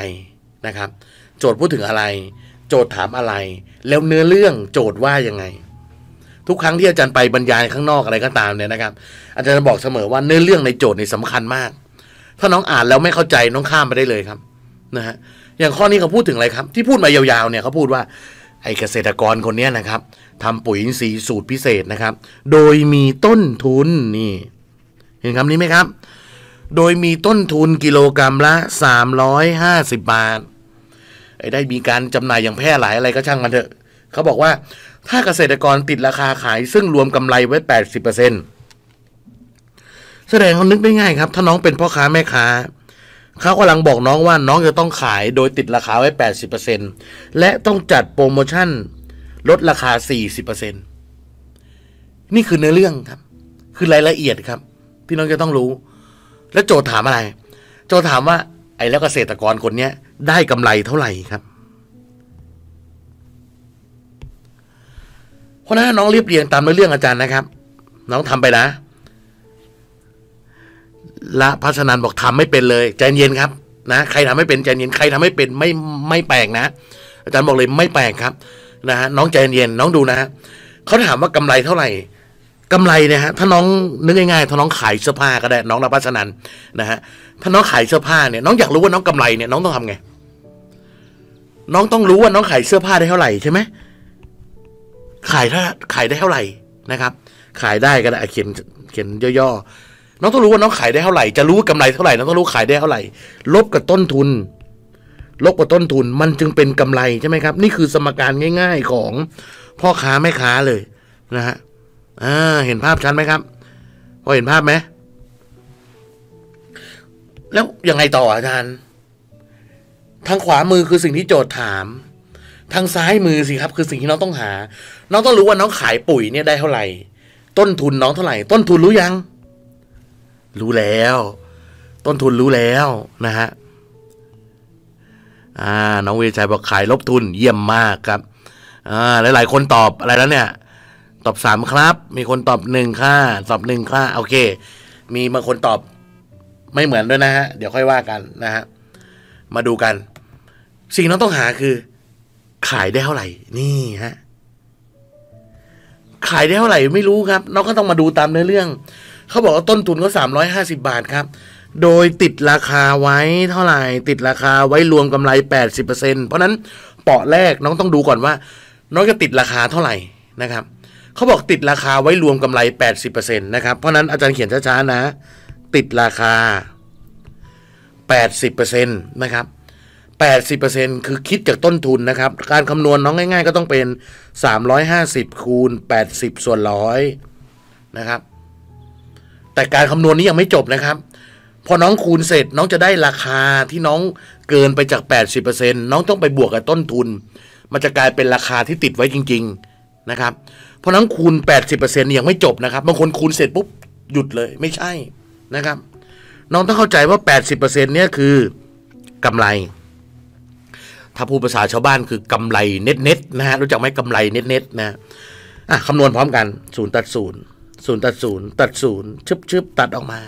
นะครับ โจทย์พูดถึงอะไร โจทย์ถามอะไร แล้วเนื้อเรื่องโจทย์ว่ายังไง ทุกครั้งที่อาจารย์ไปบรรยายข้างนอกอะไรก็ตามเนี่ยนะครับ อาจารย์บอกเสมอว่าเนื้อเรื่องในโจทย์นี่สำคัญมาก ถ้าน้องอ่านแล้วไม่เข้าใจน้องข้ามไปได้เลยครับนะฮะอย่างข้อนี้เขาพูดถึงอะไรครับ ที่พูดมายาวๆเนี่ยเขาพูดว่า อ้เกษตรกรคนนี้นะครับทำปุ๋ยอินทรีย์สูตรพิเศษนะครับ โดยมีต้นทุนนี่ เห็นคำนี้ไหมครับ โดยมีต้นทุนกิโลกรรัมละ 350 บาทไอ้ได้มีการจำหน่ายอย่างแพร่หลายอะไรก็ช่างมันเถอะเขาบอกว่าถ้าเกษตรกรติดราคาขายซึ่งรวมกำไรไว้ 80%แสดงเขานึกได้ง่ายครับ ถ้าน้องเป็นพ่อค้าแม่ค้า เขากำลังบอกน้องว่าน้องจะต้องขายโดยติดราคาไว้ 80%และต้องจัดโปรโมชั่นลดราคา 40%นี่คือเนื้อเรื่องครับ คือรายละเอียดครับ ที่น้องจะต้องรู้ แล้วโจทย์ถามอะไร โจทย์ถามว่า ไอ้แล้วเกษตรกรคนนี้ได้กำไรเท่าไหร่ครับ เพราะนั้นน้องเรียบเรียงตามเนื้อเรื่องอาจารย์นะครับ น้องทำไปนะ ละพัฒนันบอกทำไม่เป็นเลยใจเย็นครับนะใครทำไม่เป็นใจเย็นใครทำไม่เป็นไม่ไม่แปลกนะ อาจารย์บอกเลยไม่แปลกครับนะฮะน้องใจเย็นน้องดูนะฮะเขาถามว่ากำไรเท่าไหร่กำไรเนี่ยฮะถ้าน้องนึกง่ายๆถ้าน้องขายเสื้อผ้าก็ได้ น้องรับพัฒนันนะฮะถ้าน้องขายเสื้อผ้าเนี่ยน้องอยากรู้ว่าน้องกำไรเนี่ยน้องต้องทำไงน้องต้องรู้ว่าน้องขายเสื้อผ้าได้เท่าไหร่ใช่ไหมขายถ้าขายได้เท่าไหร่นะครับ ขายได้ก็ได้เขียนเขียนย่อๆ น้องต้องรู้ว่าน้องขายได้เท่าไหร่ จะรู้ว่ากำไรเท่าไหร่ น้องต้องรู้ขายได้เท่าไหร่ ลบกับต้นทุน ลบกับต้นทุน มันจึงเป็นกำไรใช่ไหมครับ นี่คือสมการง่าย ๆของพ่อค้าแม่ค้าเลยนะฮะ อ่า เห็นภาพชัดไหมครับ พอเห็นภาพไหม แล้วยังไงต่ออาจารย์ ทางขวามือคือสิ่งที่โจทย์ถาม ทางซ้ายมือสิครับ คือสิ่งที่น้องต้องหา น้องต้องรู้ว่าน้องขายปุ๋ยเนี่ยได้เท่าไหร่ ต้นทุนน้องเท่าไหร่ ต้นทุนรู้ยัง รู้แล้ว ต้นทุนรู้แล้วนะฮะอ่าน้องวิชัยบอกขายลบทุนเยี่ยมมากครับอ่าหลายๆคนตอบอะไรแล้วเนี่ย ตอบสามครับ มีคนตอบหนึ่งค่าตอบหนึ่งค่าโอเค มีบางคนตอบไม่เหมือนด้วยนะฮะ เดี๋ยวค่อยว่ากันนะฮะ มาดูกัน สิ่งน้องต้องหาคือ ขายได้เท่าไหร่ นี่ฮะ ขายได้เท่าไหร่ไม่รู้ครับน้องก็ต้องมาดูตามเนื้อเรื่อง เขาบอกว่าต้นทุนก็สามร้อยห้าสิบาทครับ โดยติดราคาไว้เท่าไหร่ ติดราคาไว้รวมกำไร80%เปอร์เซ็นเพราะนั้นเปาะแรกน้องต้องดูก่อนว่า น้องจะติดราคาเท่าไหร่นะครับเขาบอกติดราคาไว้รวมกำไร80%นนะครับ เพราะนั้นอาจารย์เขียนช้าๆนะ ติดราคา80%นะครับ80%คือคิดจากต้นทุนนะครับ การคำนวณน้องง่าย ๆ ก็ต้องเป็น 350 คูณ 80 ส่วนร้อยนะครับ แต่การคำนวณนี้ยังไม่จบนะครับ พอน้องคูณเสร็จน้องจะได้ราคาที่น้องเกินไปจาก 80%น้องต้องไปบวกกับต้นทุน มันจะกลายเป็นราคาที่ติดไว้จริง ๆนะครับ เพราะน้องคูณ 80%ยังไม่จบนะครับบางคนคูณเสร็จปุ๊บหยุดเลยไม่ใช่นะครับ น้องต้องเข้าใจว่า 80%เนี่ยคือกำไร ถ้าพูดภาษาชาวบ้านคือกำไรเน็ตเน็ตนะฮะรู้จักไหมกำไรเน็ตเน็ตนะอะคำนวณพร้อมกันศูนย์ตัดศูนย์ ศูนย์ตัดศูนย์ตัดศูนย์ชึบชึบตัดออกมา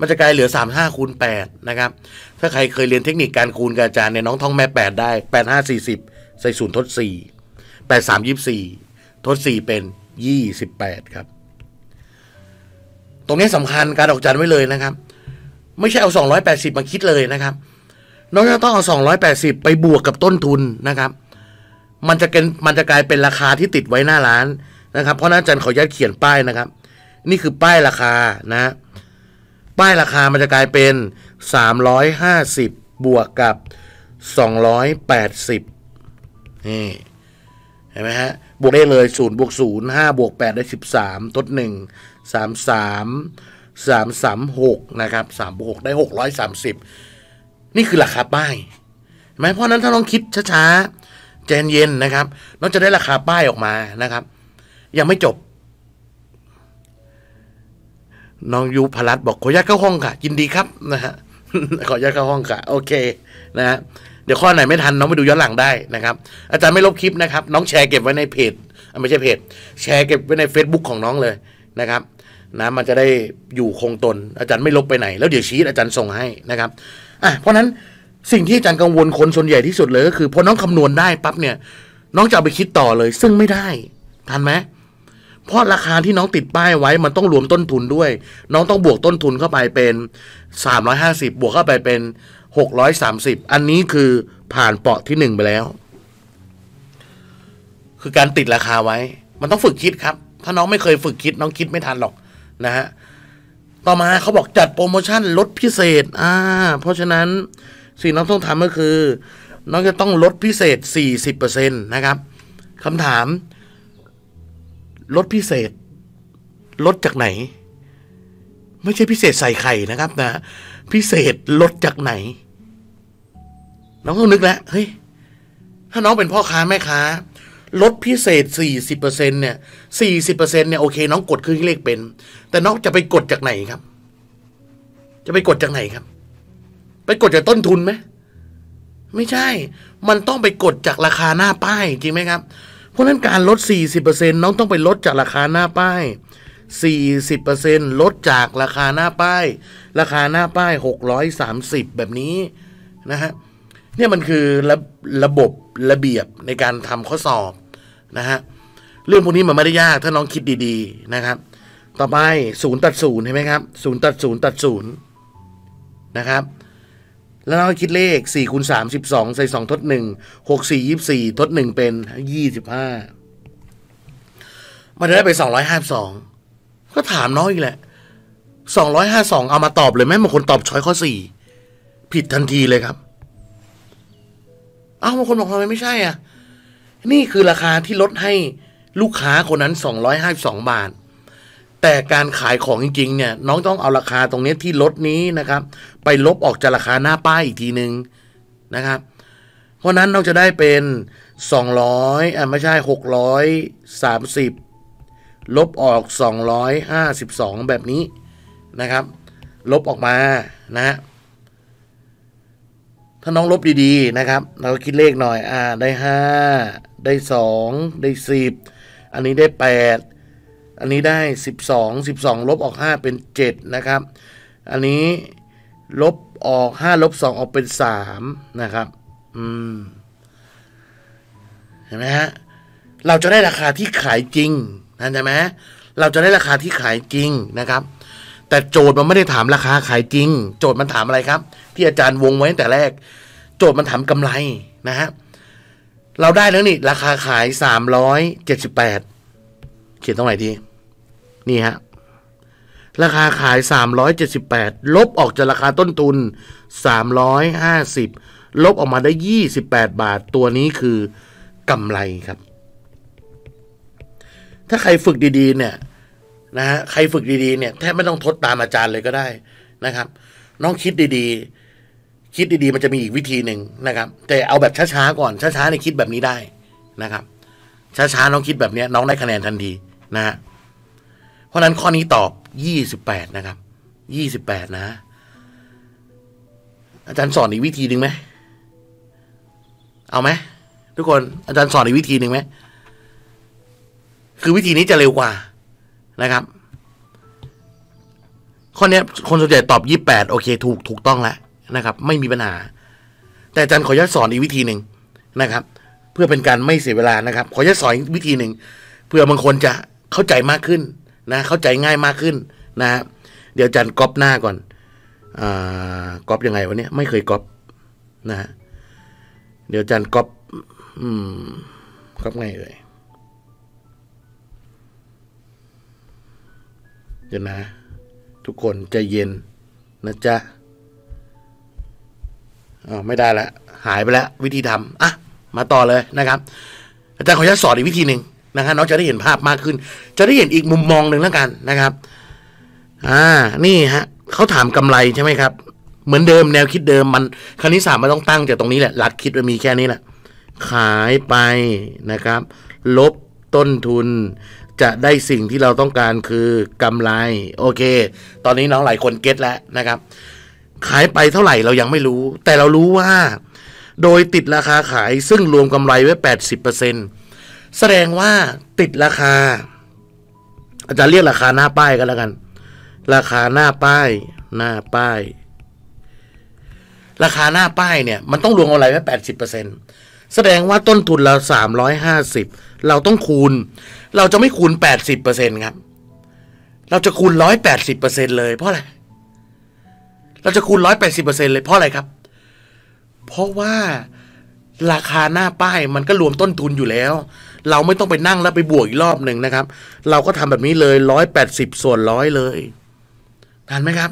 มันจะกลายเหลือสามห้าคูณแปดนะครับ ถ้าใครเคยเรียนเทคนิคการคูณกับอาจารย์เนี่ยน้องท่องแม่แปดได้แปดห้าสี่สิบใส่ศูนย์ทดสี่แปดสามยี่สี่ทดสี่เป็นยี่สิบแปดครับ ตรงนี้สำคัญการออกจันไว้เลยนะครับ ไม่ใช่เอาสองร้อยแปดสิบมาคิดเลยนะครับน้องจะต้องเอาสองร้อยแปดสิบไปบวกกับต้นทุนนะครับมันจะเป็นมันจะกลายเป็นราคาที่ติดไว้หน้าร้านนะครับ เพราะนั้นอาจารย์ขออนุญาตเขียนป้ายนะครับ นี่คือป้ายราคานะ ป้ายราคามันจะกลายเป็นสามร้อยห้าสิบบวกกับสองร้อยแปดสิบนี่ เห็นไหมฮะ บวกได้เลยศูนย์บวกศูนย์ห้าบวกแปดได้สิบสามทดหนึ่งสามสามสามสามหกนะครับสามบวกหกได้หกร้อยสามสิบนี่คือราคาป้ายเห็นไหมเพราะนั้นถ้าน้องคิดช้าๆใจเย็นนะครับ น้องจะได้ราคาป้ายออกมานะครับ ยังไม่จบ น้องยูพลัดบอกขออนุญาตเข้าห้องค่ะ ยินดีครับนะฮะขออนุญาตเข้าห้องค่ะ โอเคนะฮะเดี๋ยวข้อไหนไม่ทันน้องไปดูย้อนหลังได้นะครับ อาจารย์ไม่ลบคลิปนะครับ น้องแชร์เก็บไว้ในเพจไม่ใช่เพจ แชร์เก็บไว้ใน Facebook ของน้องเลยนะครับนะมันจะได้อยู่คงตน อาจารย์ไม่ลบไปไหน แล้วเดี๋ยวชีตอาจารย์ส่งให้นะครับอะเพราะฉะนั้นสิ่งที่อาจารย์กังวลคนส่วนใหญ่ที่สุดเลยก็คือพอน้องคำนวณได้ปั๊บเนี่ย น้องจะเอาไปคิดต่อเลย ซึ่งไม่ได้ทันไหม เพราะราคาที่น้องติดป้ายไว้มันต้องรวมต้นทุนด้วย น้องต้องบวกต้นทุนเข้าไปเป็นสามร้อยห้าสิบบวกเข้าไปเป็นหกร้อยสามสิบอันนี้คือผ่านเปาะที่หนึ่งไปแล้ว คือการติดราคาไว้ มันต้องฝึกคิดครับ ถ้าน้องไม่เคยฝึกคิดน้องคิดไม่ทันหรอกนะฮะต่อมาเขาบอกจัดโปรโมชั่นลดพิเศษ อ่า เพราะฉะนั้นสิ่งน้องต้องทำก็คือ น้องจะต้องลดพิเศษ 40%นะครับคำถาม ลดพิเศษลดจากไหน ไม่ใช่พิเศษใส่ไข่นะครับนะ พิเศษลดจากไหน น้องต้องนึกแล้วเฮ้ยถ้าน้องเป็นพ่อค้าแม่ค้าลดพิเศษ 40%เนี่ย 40%เนี่ยโอเค น้องกดเครื่องเลขเป็น แต่น้องจะไปกดจากไหนครับ จะไปกดจากไหนครับ ไปกดจากต้นทุนไหม ไม่ใช่ มันต้องไปกดจากราคาหน้าป้ายจริงไหมครับ เพราะนั้นการลด 40%น้องต้องไปลดจากราคาหน้าป้าย 40%ลดจากราคาหน้าป้าย ราคาหน้าป้าย 630 แบบนี้นะฮะเนี่ยมันคือระระบบระเบียบในการทำข้อสอบนะฮะเรื่องพวกนี้มันไม่ได้ยากถ้าน้องคิดดีๆนะครับ ต่อไปศูนย์ตัดศูนย์เห็นไหมครับศูนย์ตัดศูนย์ตัดศูนย์นะครับ แล้วเราคิดเลขสี่คูณสามสิบสองใส่สองทดหนึ่งหกสี่ยี่สี่ทดหนึ่งเป็นยี่สิบห้ามันจะได้ไปสองร้อยห้าสองก็ถามน้องอีกแหละสองร้อยห้าสองเอามาตอบเลยไหมบางคนตอบช้อยข้อสี่ผิดทันทีเลยครับ เอ้าบางคนบอกทำไมไม่ใช่อะ นี่คือราคาที่ลดให้ลูกค้าคนนั้นสองร้อยห้าสองบาท แต่การขายของจริงๆเนี่ยน้องต้องเอาราคาตรงนี้ที่ลดนี้นะครับ ไปลบออกจากราคาหน้าป้ายอีกทีหนึ่งนะครับ เพราะนั้นน้องจะได้เป็นสองร้อยอะไม่ใช่หกร้อยสามสิบลบออกสองร้อยห้าสิบสองแบบนี้นะครับ ลบออกมานะฮะถ้าน้องลบดีๆนะครับ เราคิดเลขหน่อยอ่าได้ห้าได้สองได้สิบอันนี้ได้แปด อันนี้ได้สิบสองสิบสองลบออกห้าเป็นเจ็ดนะครับ อันนี้ลบออกห้าลบสองออกเป็นสามนะครับ อืม เห็นไหมฮะ เราจะได้ราคาที่ขายจริงนั่นใช่ไหมเราจะได้ราคาที่ขายจริงนะครับ แต่โจทย์มันไม่ได้ถามราคาขายจริง โจทย์มันถามอะไรครับ ที่อาจารย์วงไว้ตั้งแต่แรก โจทย์มันถามกำไรนะฮะ เราได้แล้วนี่ ราคาขายสามร้อยเจ็ดสิบแปดเขียนตรงไหนดี นี่ฮะราคาขายสามร้อยเจ็ดสิบแปดลบออกจากราคาต้นทุนสามร้อยห้าสิบลบออกมาได้ยี่สิบแปดบาท ตัวนี้คือกำไรครับ ถ้าใครฝึกดีๆ เนี่ยนะฮะใครฝึกดีๆ เนี่ยแทบไม่ต้องทดตามอาจารย์เลยก็ได้นะครับ น้องคิดดีๆ คิดดีๆ มันจะมีอีกวิธีหนึ่งนะครับ แต่เอาแบบช้าๆ ก่อน ช้าๆในคิดแบบนี้ได้นะครับ ช้าๆ น้องคิดแบบนี้น้องได้คะแนนทันทีนะฮะ เพราะนั้นข้อนี้ตอบยี่สิบแปดนะครับยี่สิบแปดนะ อาจารย์สอนอีกวิธีหนึ่งไหม เอาไหมทุกคนอาจารย์สอนอีกวิธีหนึ่งไหม คือวิธีนี้จะเร็วกว่านะครับ ข้อนี้คนส่วนใหญ่ตอบยี่แปดโอเค ถูกถูกต้องแล้วนะครับ ไม่มีปัญหา แต่อาจารย์ขออนุญาตสอนอีกวิธีหนึ่งนะครับ เพื่อเป็นการไม่เสียเวลานะครับ ขออนุญาตสอนอีกวิธีหนึ่งเพื่อบางคนจะเข้าใจมากขึ้น นะเข้าใจง่ายมากขึ้นนะฮะเดี๋ยวจารย์ก๊อปหน้าก่อนอ่าก๊อปยังไงวะเนี้ยไม่เคยก๊อปนะฮะเดี๋ยวจารย์ก๊อปอืมก๊อปไงเอ่ยเดี๋ยวนะ ทุกคนใจเย็นนะจ๊ะอ๋อไม่ได้ล้วหายไปแล้ว วิธีทำอะ มาต่อเลยนะครับ อาจารย์ขออนุญาตสอนอีกวิธีหนึ่ง นะครับน้องจะได้เห็นภาพมากขึ้น จะได้เห็นอีกมุมมองหนึ่งแล้วกันนะครับ อ่า นี่ฮะเขาถามกำไรใช่ไหมครับ เหมือนเดิมแนวคิดเดิมมันคณิตศาสตร์มันต้องตั้งจากตรงนี้แหละหลักคิดมันมีแค่นี้แหละขายไปนะครับ ลบต้นทุน จะได้สิ่งที่เราต้องการคือกำไร โอเค ตอนนี้น้องหลายคนเก็ตแล้วนะครับ ขายไปเท่าไหร่เรายังไม่รู้ แต่เรารู้ว่า โดยติดราคาขายซึ่งรวมกำไรไว้แปดสิบเปอร์เซ็น แสดงว่าติดราคา อาจารย์เรียกราคาหน้าป้ายกันแล้วกัน ราคาหน้าป้าย หน้าป้าย ราคาหน้าป้ายเนี่ย มันต้องรวมกำไรไว้แปดสิบเปอร์เซ็นตแสดงว่าต้นทุนเราสามร้อยห้าสิบเราต้องคูณ เราจะไม่คูณแปดสิบเปอร์เซ็นครับ เราจะคูณร้อยแปดสิบเปอร์เซ็นเลยเพราะอะไรเราจะคูณร้อยแปดสิบเปอร์เซ็นเลยเพราะอะไรครับ เพราะว่าราคาหน้าป้ายมันก็รวมต้นทุนอยู่แล้ว เราไม่ต้องไปนั่งแล้วไปบวกอีกรอบหนึ่งนะครับ เราก็ทำแบบนี้เลยร้อยแปดสิบส่วนร้อยเลยทันไหมครับ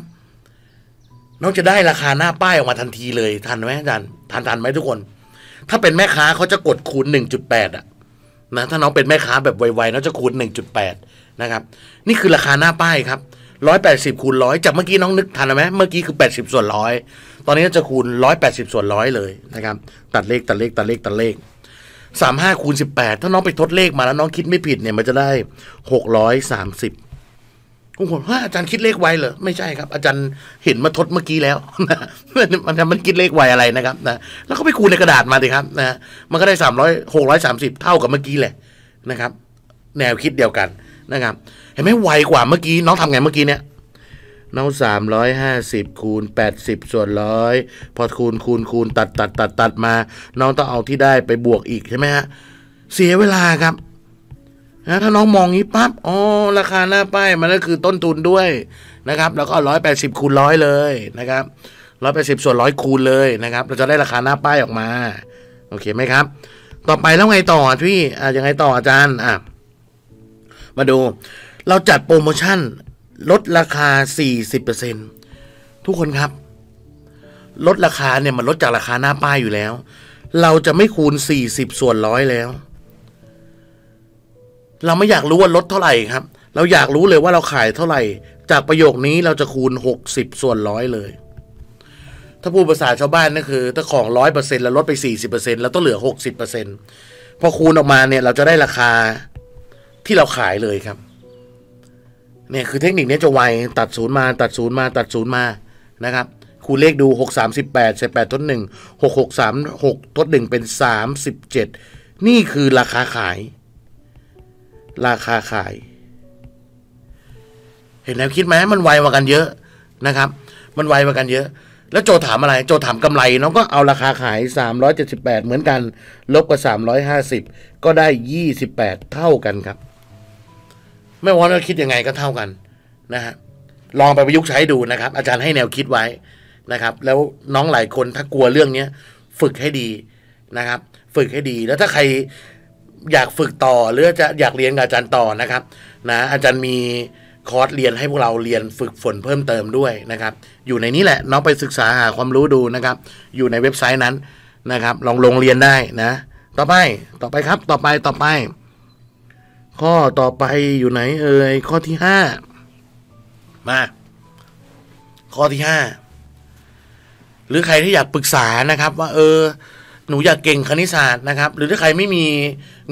น้องจะได้ราคาหน้าป้ายออกมาทันทีเลยทันไหมอาจารย์ทันทันไหมทุกคน ถ้าเป็นแม่ค้าเขาจะกดคูณหนึ่งจุดแปดอะนะถ้าน้องเป็นแม่ค้าแบบไวๆน้องจะคูณหนึ่งจุดแปดนะครับ นี่คือราคาหน้าป้ายครับร้อยแปดสิบคูณร้อยจากเมื่อกี้น้องนึกทันไหมเมื่อกี้คือแปดสิบส่วนร้อยตอนนี้จะคูณร้อยแปดสิบส่วนร้อยเลยนะครับ ตัดเลขตัดเลขตัดเลขตัดเลข สามห้าคูณสิบแปดถ้าน้องไปทดเลขมาแล้วน้องคิดไม่ผิดเนี่ยมันจะได้หกร้อยสามสิบผมบอกว่าอาจารย์คิดเลขไวเหรอไม่ใช่ครับ อาจารย์เห็นมาทดเมื่อกี้แล้วนะมันมันคิดเลขไวอะไรนะครับนะแล้วก็ไปคูณในกระดาษมาสิครับนะมันก็ได้สามร้อยหกร้อยสามสิบเท่ากับเมื่อกี้แหละนะครับ แนวคิดเดียวกันนะครับ เห็นไหมไวกว่าเมื่อกี้น้องทำไงเมื่อกี้เนี่ย น้องสามร้อยห้าสิบคูณแปดสิบส่วนร้อยพอคูณคูณคูณตัดตัดตัดตัดมา น้องต้องเอาที่ได้ไปบวกอีกใช่ไหมฮะเสียเวลาครับนะถ้าน้องมองงี้ปั๊บอ๋อราคาหน้าป้ายมันก็คือต้นทุนด้วยนะครับ แล้วก็ร้อยแปดสิบคูณร้อยเลยนะครับร้อยแปดสิบส่วนร้อยคูณเลยนะครับ เราจะได้ราคาหน้าป้ายออกมา โอเคไหมครับ ต่อไปแล้วไงต่อพี่อะยังไงต่ออาจารย์อะมาดู เราจัดโปรโมชั่น ลดราคา 40%ทุกคนครับ ลดราคาเนี่ยมันลดจากราคาหน้าป้ายอยู่แล้ว เราจะไม่คูณ 40 ส่วนร้อยแล้ว เราไม่อยากรู้ว่าลดเท่าไหร่ครับ เราอยากรู้เลยว่าเราขายเท่าไหร่ จากประโยคนี้เราจะคูณ 60 ส่วนร้อยเลย ถ้าพูดภาษาชาวบ้านนั่นคือ ถ้าของร้อยเปอร์เซ็นต์เราลดไป 40%เราต้องเหลือ 60%พอคูณออกมาเนี่ย เราจะได้ราคาที่เราขายเลยครับ เนี่ยคือเทคนิคนี้จะไวตัดศูนย์มาตัดศูนย์มาตัดศูนย์มานะครับคูณเลขดูหกสามสิบแปดเศษแปดทดหนึ่งหกหกสามหกทดหนึ่งเป็นสามสิบเจ็ดนี่คือราคาขาย ราคาขาย เห็นแล้วคิดไหมมันไวกว่ากันเยอะนะครับ มันไวกว่ากันเยอะ แล้วโจถามอะไร โจถามกำไรน้องก็เอาราคาขายสามร้อยเจ็ดสิบแปดเหมือนกัน ลบกับสามร้อยห้าสิบก็ได้ยี่สิบแปดเท่ากันครับ ไม่ว่าเราคิดยังไงก็เท่ากันนะฮะลองไปประยุกต์ใช้ดูนะครับ อาจารย์ให้แนวคิดไว้นะครับ แล้วน้องหลายคนถ้ากลัวเรื่องเนี้ยฝึกให้ดีนะครับ ฝึกให้ดีแล้วถ้าใครอยากฝึกต่อหรือจะอยากเรียนกับอาจารย์ต่อนะครับ นะอาจารย์มีคอร์สเรียนให้พวกเราเรียนฝึกฝนเพิ่มเติมด้วยนะครับ อยู่ในนี้แหละน้องไปศึกษาหาความรู้ดูนะครับ อยู่ในเว็บไซต์นั้นนะครับ ลองลงเรียนได้นะ ต่อไปต่อไปครับ ต่อไปต่อไป ข้อต่อไปอยู่ไหนเอ่ยข้อที่ห้ามา ข้อที่ห้าหรือใครที่อยากปรึกษานะครับ ว่า เออ หนูอยากเก่งคณิตศาสตร์นะครับ หรือถ้าใครไม่มี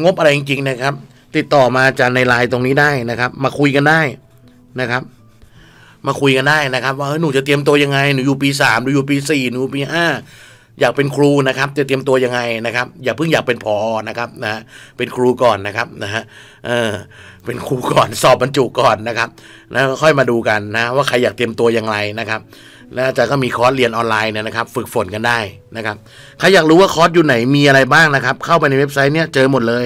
งบอะไรจริงๆนะครับ ติดต่อมาจารย์ในไลน์ตรงนี้ได้นะครับ มาคุยกันได้นะครับ มาคุยกันได้นะครับ ว่าเฮ้ยหนูจะเตรียมตัวยังไงหนูอยู่ปีสามหนูอยู่ปีสี่หนูปีห้า อยากเป็นครูนะครับ จะเตรียมตัวยังไงนะครับ อย่าเพิ่งอยากเป็นพอนะครับนะเป็นครูก่อนนะครับนะฮะเออเป็นครูก่อนสอบบรรจุก่อนนะครับแล้วค่อยมาดูกันนะ ว่าใครอยากเตรียมตัวอย่างไรนะครับแล้วอาจารย์ก็มีคอร์สเรียนออนไลน์เนี่ยนะครับ ฝึกฝนกันได้นะครับใครอยากรู้ว่าคอร์สอยู่ไหนมีอะไรบ้างนะครับ เข้าไปในเว็บไซต์เนี่ยเจอหมดเลย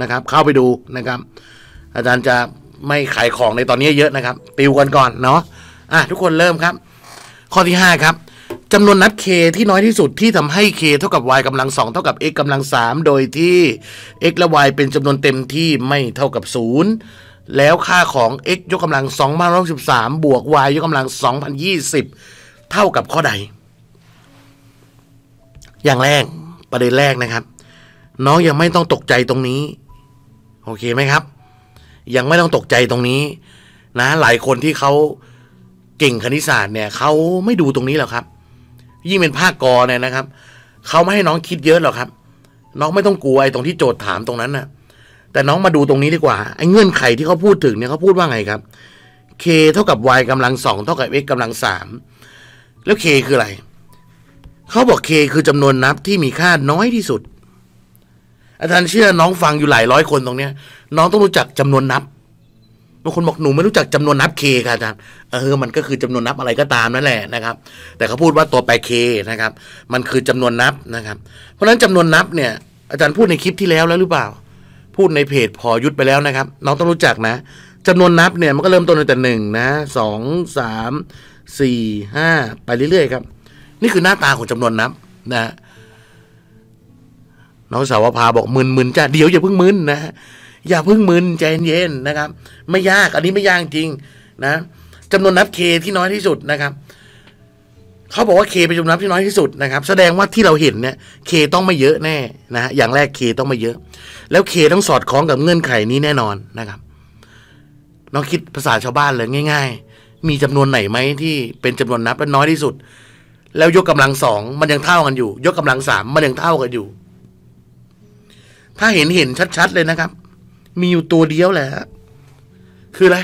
นะครับ เข้าไปดูนะครับ อาจารย์จะไม่ขายของในตอนนี้เยอะนะครับติวกันก่อนเนาะอะทุกคนเริ่มครับ ข้อที่ 5 ครับ จำนวนนับ k ที่น้อยที่สุดที่ทำให้ k เท่ากับ y กำลัง2เท่ากับ x กำลัง3โดยที่ x และ y เป็นจำนวนเต็มที่ไม่เท่ากับ 0 แล้วค่าของ x ยกกำลัง2มา113บวก y ยกกำลัง 2020 เท่ากับข้อใด อย่างแรกประเด็นแรกนะครับ น้องยังไม่ต้องตกใจตรงนี้ โอเคไหมครับ ยังไม่ต้องตกใจตรงนี้ นะ หลายคนที่เขาเก่งคณิตศาสตร์เนี่ยเขาไม่ดูตรงนี้หรอกครับ ยิ่งเป็นภาคกอเนี่ยนะครับเขาไม่ให้น้องคิดเยอะหรอกครับ น้องไม่ต้องกลัวไอ้ตรงที่โจทย์ถามตรงนั้นนะ่ะ แต่น้องมาดูตรงนี้ดีกว่าไอ้เงื่อนไขที่เขาพูดถึงเนี่ยเขาพูดว่าไงครับ k เท่ากับ y กำลังสองเท่ากับ x กำลังสามแล้ว k คืออะไรเขาบอก k คือจำนวนนับที่มีค่าน้อยที่สุด อาจารย์เชื่อน้องฟังอยู่หลายร้อยคนตรงเนี้ย น้องต้องรู้จักจำนวนนับ บางคนบอกหนูไม่รู้จักจำนวนนับ k ค่ะอาจารย์เออมันก็คือจำนวนนับอะไรก็ตามนั่นแหละนะครับ แต่เขาพูดว่าตัวแปร k นะครับ มันคือจำนวนนับนะครับ เพราะฉะนั้นจำนวนนับเนี่ย อาจารย์พูดในคลิปที่แล้วแล้วหรือเปล่า พูดในเพจพอยุดไปแล้วนะครับ น้องต้องรู้จักนะจำนวนนับเนี่ยมันก็เริ่มต้นตั้งแต่หนึ่งนะสองสามสี่ห้าไปเรื่อยๆครับ นี่คือหน้าตาของจำนวนนับนะน้องสาวพาบอกมึนๆจ้ะเดี๋ยวอย่าเพิ่งมึนนะ อย่าเพิ่งมึนใจเย็นนะครับ ไม่ยากอันนี้ไม่ยากจริงนะจำนวนนับ k ที่น้อยที่สุดนะครับเขาบอกว่า k เป็นจำนวนนับที่น้อยที่สุดนะครับ แสดงว่าที่เราเห็นเนี่ย k ต้องไม่เยอะแน่นะฮะอย่างแรก k ต้องไม่เยอะ แล้ว k ต้องสอดคล้องกับเงื่อนไขนี้แน่นอนนะครับน้องคิดภาษาชาวบ้านเลยง่าย ๆ มีจำนวนไหนไหมที่เป็นจำนวนนับและน้อยที่สุด แล้วยกกำลังสองมันยังเท่ากันอยู่ ยกกำลังสามมันยังเท่ากันอยู่ ถ้าเห็นเห็นชัดๆเลยนะครับ มีอยู่ตัวเดียวแหละคืออะไร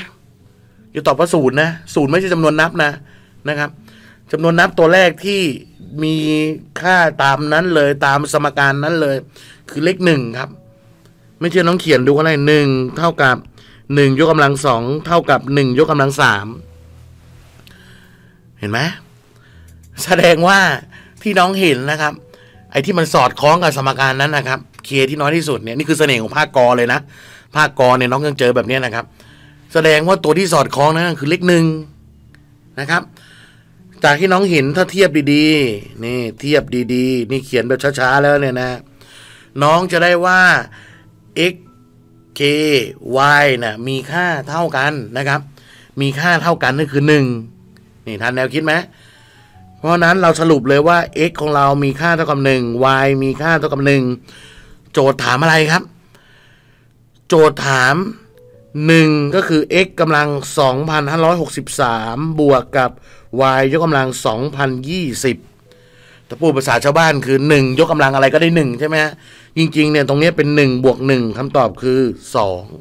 อย่าตอบว่าศูนย์นะศูนย์ไม่ใช่จำนวนนับนะนะครับจำนวนนับตัวแรกที่มีค่าตามนั้นเลยตามสมการนั้นเลย คือเลขหนึ่งครับ ไม่เชื่อน้องเขียนดูอะไรหนึ่งเท่ากับหนึ่งยกกำลังสองเท่ากับหนึ่งยกกำลังสามเห็นไหมแสดงว่าที่น้องเห็นนะครับ ไอ้ที่มันสอดคล้องกับสมการนั้นนะครับ เคที่น้อยที่สุดเนี่ยนี่คือเสน่ห์ของภาคกอเลยนะ ภาคกอเนี่ยน้องยังเจอแบบนี้นะครับ แสดงว่าตัวที่สอดคล้องนั้นคือเลขหนึ่งนะครับ จากที่น้องเห็นถ้าเทียบดีๆ นี่เทียบดีๆ นี่เขียนแบบช้าๆแล้วเนี่ยนะ น้องจะได้ว่า x k y นะ่ะมีค่าเท่ากันนะครับ มีค่าเท่ากันนั่นคือหนึ่งนี่ทันแนวคิดไหมเพราะนั้นเราสรุปเลยว่า x ของเรามีค่าเท่ากับหนึ่ง y มีค่าเท่ากับหนึ่งโจทย์ถามอะไรครับ โจทย์ถามหนึ่งก็คือ x กำลัง 2,563 บวกกับ y ยกกำลัง 2,020แต่พูดภาษาชาวบ้านคือ 1 ยกกำลังอะไรก็ได้ 1 ใช่ไหมฮะจริงๆเนี่ยตรงนี้เป็น 1 บวก 1คำตอบคือ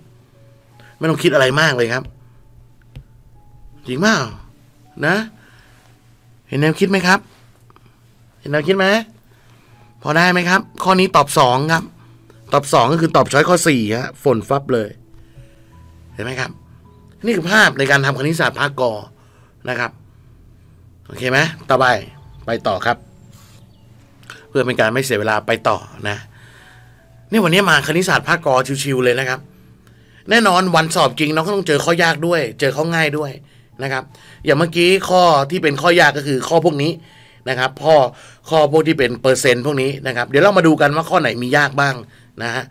2 ไม่ต้องคิดอะไรมากเลยครับ จริงเปล่านะ เห็นแนวคิดไหมครับ เห็นแนวคิดไหมพอได้ไหมครับ ข้อนี้ตอบสองครับ ตอบสองก็คือตอบช้อยข้อสี่ฮะฝนฟับเลย เห็นไหมครับ นี่คือภาพในการทำคณิตศาสตร์ภาคกอนะครับ โอเคไหมต่อไปไปต่อครับ เพื่อเป็นการไม่เสียเวลาไปต่อนะนี่วันนี้มาคณิตศาสตร์ภาคกอชิวๆเลยนะครับ แน่นอนวันสอบจริงน้องก็ต้องเจอข้อยากด้วย เจอข้อง่ายด้วยนะครับ อย่างเมื่อกี้ข้อที่เป็นข้อยากก็คือข้อพวกนี้นะครับพ่อข้อพวกที่เป็นเปอร์เซ็นต์พวกนี้นะครับ เดี๋ยวเรามาดูกันว่าข้อไหนมียากบ้าง นะฮะ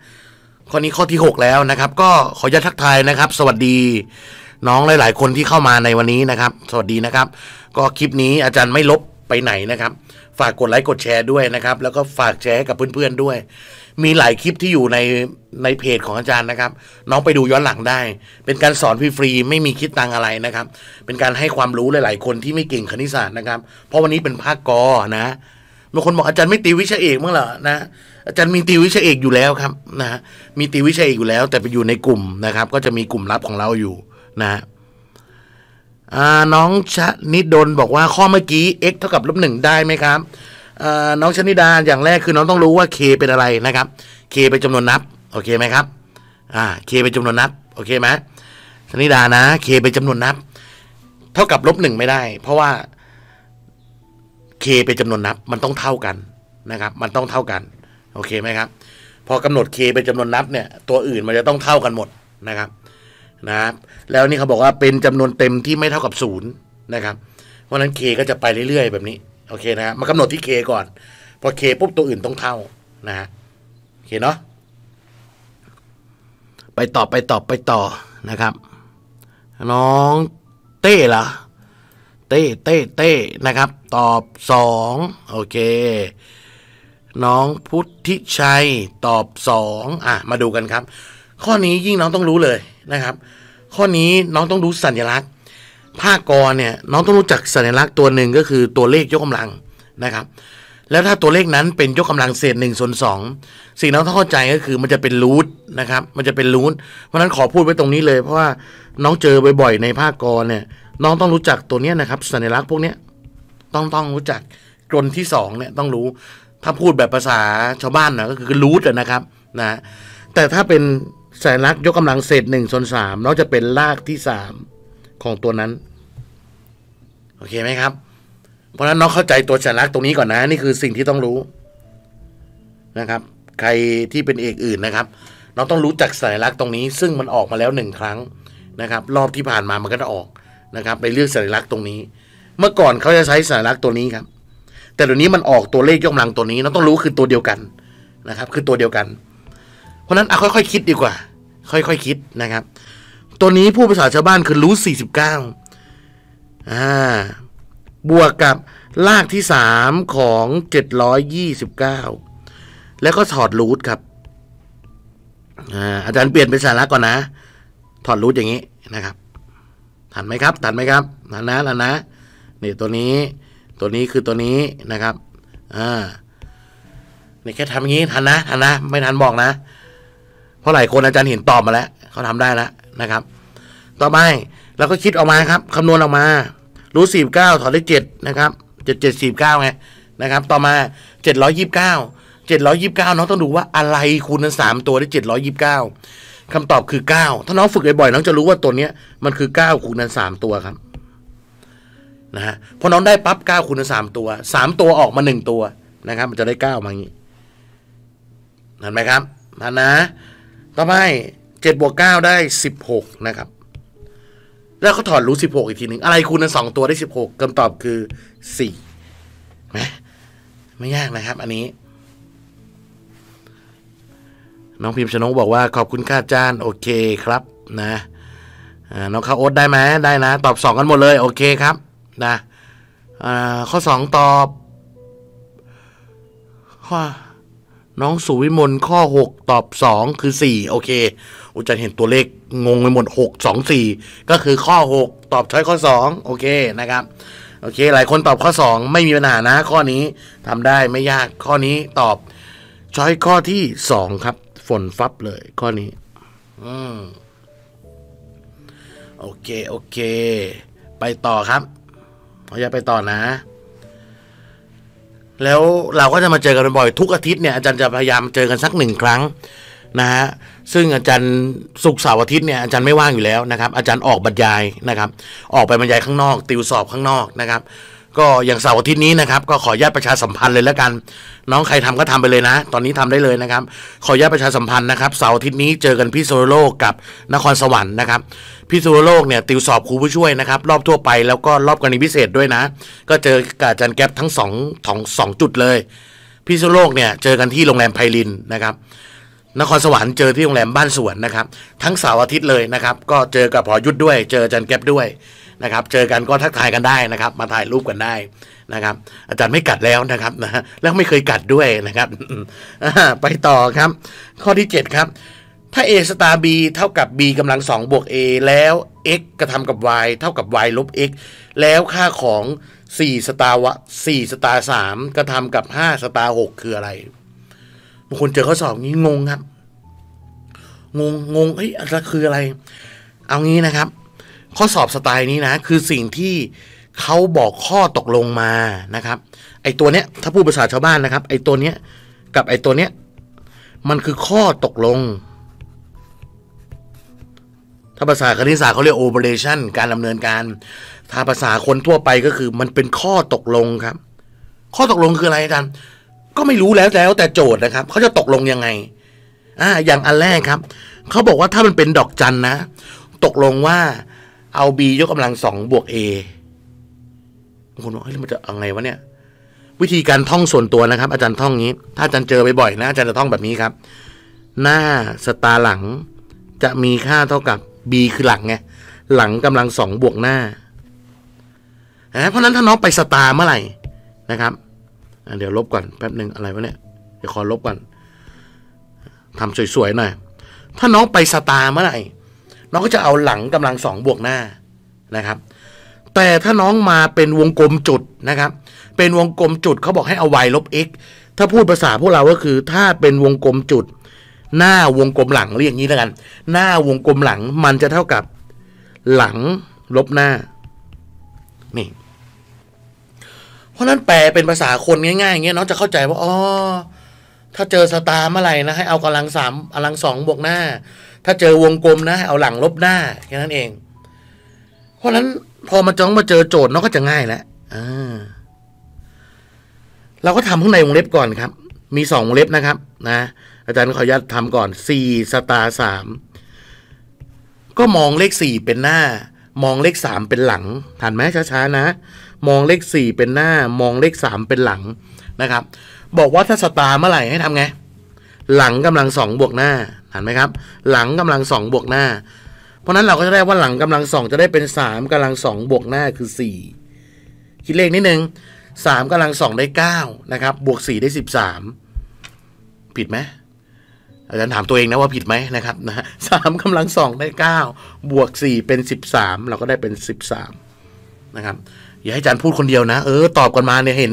ข้อนี้ข้อที่ 6 แล้วนะครับ ก็ขออนุญาตทักทายนะครับ สวัสดีน้องหลาย ๆ คนที่เข้ามาในวันนี้นะครับ สวัสดีนะครับ ก็คลิปนี้อาจารย์ไม่ลบไปไหนนะครับ ฝากกดไลค์กดแชร์ด้วยนะครับ แล้วก็ฝากแชร์ให้กับเพื่อนๆด้วย มีหลายคลิปที่อยู่ในในเพจของอาจารย์นะครับ น้องไปดูย้อนหลังได้ เป็นการสอนฟรีๆไม่มีคิดตังอะไรนะครับ เป็นการให้ความรู้หลาย ๆ คนที่ไม่เก่งคณิตศาสตร์นะครับ เพราะวันนี้เป็นภาคกอนะบางคนบอกอาจารย์ไม่ตีวิชาเอกมั้งเหรอนะ อาจารย์มีตีวิชาเอกอยู่แล้วครับนะฮะมีตีวิชาเอกอยู่แล้ว แต่ไปอยู่ในกลุ่มนะครับ ก็จะมีกลุ่มลับของเราอยู่นะอ่าน้องชนิดนบอกว่าข้อเมื่อกี้ x เท่ากับลบหนึ่งได้ไหมครับน้องชนิดาอย่างแรกคือน้องต้องรู้ว่า k เป็นอะไรนะครับ k เป็นจำนวนนับโอเคไหมครับอ่า k เป็นจำนวนนับโอเคไหมชนิดานะ k เป็นจำนวนนับ เท่ากับลบหนึ่งไม่ได้ เพราะว่า k เป็นจำนวนนับ มันต้องเท่ากันนะครับ มันต้องเท่ากัน อเคไหมครับ พอกำหนด k เป็นจำนวนนับเนี่ย ตัวอื่นมันจะต้องเท่ากันหมดนะครับนะครับแล้วนี่เขาบอกว่าเป็นจำนวนเต็มที่ไม่เท่ากับศูนย์นะครับ เพราะฉะนั้น k ก็จะไปเรื่อยๆ แบบนี้โอเคนะฮะมากำหนดที่ k ก่อน พอ k ปุ๊บตัวอื่นต้องเท่านะฮะโอเคเนาะไปต่อไปต่อไปต่อนะครับ น้องเต้เหรอเต้เต้เต้นะครับ ตอบสองโอเค น้องพุทธิชัยตอบสองอะมาดูกันครับ ข้อนี้ยิ่งน้องต้องรู้เลยนะครับ ข้อนี้น้องต้องรู้สัญลักษณ์ภาคกรเนี่ยน้องต้องรู้จักสัญลักษณ์ตัวหนึ่งก็คือตัวเลขยกกำลังนะครับ แล้วถ้าตัวเลขนั้นเป็นยกกำลังเศษหนึ่งส่วนสองสิ่งน้องต้องเข้าใจก็คือมันจะเป็นรูทนะครับ มันจะเป็นรูทเพราะฉะนั้นขอพูดไว้ตรงนี้เลย เพราะว่าน้องเจอบ่อยๆในภาคกรเนี่ย น้องต้องรู้จักตัวเนี้ยนะครับ สัญลักษณ์พวกเนี้ยต้องต้องรู้จักกลนที่สองเนี่ยต้องรู้ ถ้าพูดแบบภาษาชาวบ้านนะก็คือรูทนะครับนะแต่ถ้าเป็นสัญลักษณ์ยกกำลังเศษหนึ่งส่วนสามน้องจะเป็นรากที่สามของตัวนั้น โอเคไหมครับ เพราะฉะนั้นน้องเข้าใจตัวสัญลักษณ์ตรงนี้ก่อนนะ นี่คือสิ่งที่ต้องรู้นะครับ ใครที่เป็นเอกอื่นนะครับ น้องต้องรู้จักสัญลักษณ์ตรงนี้ ซึ่งมันออกมาแล้วหนึ่งครั้งนะครับ รอบที่ผ่านมามันก็จะออกนะครับ ไปเลือกสัญลักษณ์ตรงนี้ เมื่อก่อนเขาจะใช้สัญลักษณ์ตัวนี้ครับ แต่เดี๋ยวนี้มันออกตัวเลขยกกำลังตัวนี้น้องต้องรู้คือตัวเดียวกันนะครับ คือตัวเดียวกัน เพราะฉะนั้นอะค่อยๆคิดดีกว่า ค่อยๆคคิดนะครับ ตัวนี้ผู้ภาษาชาวบ้านคือรู้49อ่าบวกกับลากที่สามของเจ็ดร้อยยี่สิบเก้าแล้วก็ถอดรูทครับอ่าอาจารย์เปลี่ยนเป็นสาระก่อนนะ ถอดรูทอย่างนี้นะครับทันไหมครับทันไหมครับทันนะทันนะนี่ตัวนี้ ตัวนี้คือตัวนี้นะครับ อ่านี่แค่ทำอย่างนี้ทันนะทันนะ ไม่ทันบอกนะ เพราะหลายคนอาจารย์เห็นตอบมาแล้วเขาทำได้แล้วนะครับ ต่อไปเราก็คิดออกมาครับคำนวณออกมา รู้สี่เก้าถอดเลขเจ็ดนะครับเจ็ดเจ็ดสี่เก้าไงนะครับ ต่อมาเจ็ดร้อยยี่สิบเก้าเจ็ดร้อยยี่สิบเก้าน้องต้องดูว่าอะไรคูณกันสามตัวได้เจ็ดร้อยยี่สิบเก้าคำตอบคือเก้าถ้าน้องฝึกบ่อยๆน้องจะรู้ว่าตัวเนี้ยมันคือเก้าคูณกันสามตัวครับ นะฮะพอน้องได้ปั๊บเก้าคูณสามตัวสามตัวออกมาหนึ่งตัวนะครับ มันจะได้เก้ามาอย่างนี้เห็นไหมครับนั่นนะ ต่อไปเจ็ดบวกเก้าได้สิบหกนะครับ แล้วเขาถอดรู้สิบหกอีกทีหนึ่งอะไรคูณกันสองตัวได้สิบหกคำตอบคือสี่ไหมไม่ยากนะครับ อันนี้ น้องพิมพ์ชนกบอกว่าขอบคุณค่าจานโอเคครับนะน้องข้าวโอ๊ตได้ไหมได้นะ ตอบสองกันหมดเลย โอเคครับ นะข้อสองตอบข้อน้องสุวิมลข้อหกตอบสองคือสี่โอเคอุจจารเห็นตัวเลขงงไปหมดหกสองสี่ก็คือข้อหกตอบช้อยข้อสองโอเคนะครับโอเค หลายคนตอบข้อสองไม่มีปัญหานะ ข้อนี้ทำได้ไม่ยากข้อนี้ตอบช้อยข้อที่สองครับ ฝนฟับเลย ข้อนี้ อืมโอเค โอเค ไปต่อครับ เราไปต่อนะ แล้วเราก็จะมาเจอกันบ่อยทุกอาทิตย์เนี่ยอาจารย์จะพยายามเจอกันสักหนึ่งครั้งนะฮะซึ่งอาจารย์สุกเสาร์อาทิตย์เนี่ยอาจารย์ไม่ว่างอยู่แล้วนะครับ อาจารย์ออกบรรยายนะครับ ออกไปบรรยายข้างนอก ติวสอบข้างนอกนะครับ ก็อย่างเสาร์อาทิตย์นี้นะครับ ก็ขอญาตประชาสัมพันธ์เลยแล้วกัน น้องใครทำก็ทำไปเลยนะ ตอนนี้ทำได้เลยนะครับ ขอญาตประชาสัมพันธ์นะครับเสาร์อาทิตย์นี้เจอกันพี่โซโลกกับนครสวรรค์นะครับพี่สุรโลกเนี่ยติวสอบครูผู้ช่วยนะครับ รอบทั่วไปแล้วก็รอบกรณีพิเศษด้วยนะ ก็เจอกับอาจารย์แก๊ปทั้งสองสองสองจุดเลย พี่สุรโลกเนี่ยเจอกันที่โรงแรมไพลินนะครับนครสวรรค์เจอที่โรงแรมบ้านสวนนะครับ ทั้งเสาร์อาทิตย์เลยนะครับ ก็เจอกับพอยุทธด้วย เจออาจารย์แก๊ปด้วย นะครับ เจอกันก็ทักทายกันได้นะครับ มาถ่ายรูปกันได้นะครับ อาจารย์ไม่กัดแล้วนะครับนะแล้วไม่เคยกัดด้วยนะครับไปต่อครับ ข้อที่ 7 ครับ ถ้า a star b เท่ากับ b กำลัง2บวก a แล้ว x กระทำกับ y เท่ากับ y ลบ x แล้วค่าของ4 star วะ4 star 3กระทำกับ5 star 6คืออะไรบางคนเจอข้อสอบนี้งงครับ งงงงเฮ้ยอะไรคืออะไร เอางี้นะครับ ข้อสอบสไตล์นี้นะคือสิ่งที่เขาบอกข้อตกลงมานะครับ ไอตัวเนี้ยถ้าพูดภาษาชาวบ้านนะครับ ไอตัวเนี้ยกับไอตัวเนี้ยมันคือข้อตกลง ถ้าภาษาคณิตศาสตร์เขาเรียก operation การดำเนินการ ถ้าภาษาคนทั่วไปก็คือมันเป็นข้อตกลงครับ ข้อตกลงคืออะไรอาจารย์ก็ไม่รู้แล้วแล้วแต่โจทย์นะครับเขาจะตกลงยังไงอ่าอย่างอันแรกครับเขาบอกว่าถ้ามันเป็นดอกจันนะ ตกลงว่า เอา b ยกกำลังสองบวก a บางคนบอกเฮ้ยมันจะเอาไงวะเนี่ย วิธีการท่องส่วนตัวนะครับ อาจารย์ท่องนี้ ถ้าอาจารย์เจอบ่อยๆนะอาจารย์จะท่องแบบนี้ครับ หน้าสตาร์หลังจะมีค่าเท่ากับ b คือหลังไงหลังกำลังสองบวกหน้าเพราะนั้นถ้าน้องไปสตาร์เมื่อไหร่นะครับเดี๋ยวลบก่อนแป๊บหนึ่งอะไรวะเนี่ยเดี๋ยวขอลบก่อนทำสวยๆหน่อยถ้าน้องไปสตาร์เมื่อไหร่ น้องก็จะเอาหลังกำลังสองบวกหน้านะครับ แต่ถ้าน้องมาเป็นวงกลมจุดนะครับ เป็นวงกลมจุดเขาบอกให้เอา y ลบ x ถ้าพูดภาษาพวกเราก็คือ ถ้าเป็นวงกลมจุด หน้าวงกลมหลังเรียกอย่างนี้แล้วกัน หน้าวงกลมหลังมันจะเท่ากับหลังลบหน้านี่เพราะนั้นแปลเป็นภาษาคนง่ายๆอย่างเงี้ยน้องจะเข้าใจว่าอ๋อถ้าเจอสตาร์เมื่อไหร่นะให้เอากำลังสามกำลังสองบวกหน้า ถ้าเจอวงกลมนะ เอาหลังลบหน้าแค่นั้นเอง เพราะนั้นพอมาจ้องมาเจอโจทย์น้องก็จะง่ายแล้วเราก็ทำข้างในวงเล็บก่อนครับ มีสองวงเล็บนะครับ นะ อาจารย์ขออนุญาตทำก่อนสี่สตาร์สามก็มองเลขสี่เป็นหน้า มองเลขสามเป็นหลังทันไหมช้าๆนะ มองเลขสี่เป็นหน้า มองเลขสามเป็นหลังนะครับ บอกว่าถ้าสตาร์เมื่อไหร่ให้ทำไง หลังกำลังสองบวกหน้าเห็นไหมครับ หลังกำลังสองบวกหน้า เพราะนั้นเราก็จะได้ว่าหลังกำลังสองจะได้เป็นสามกำลังสองบวกหน้าคือสี่คิดเลขนิดนึงสามกำลังสองได้เก้านะครับ บวกสี่ได้สิบสามผิดไหมอาจารย์ถามตัวเองนะว่าผิดไหมนะครับนะสามกำลังสองได้เก้าบวกสี่เป็นสิบสามเราก็ได้เป็นสิบสามนะครับ อย่าให้อาจารย์พูดคนเดียวนะ เออตอบกันมาเนี่ยเห็น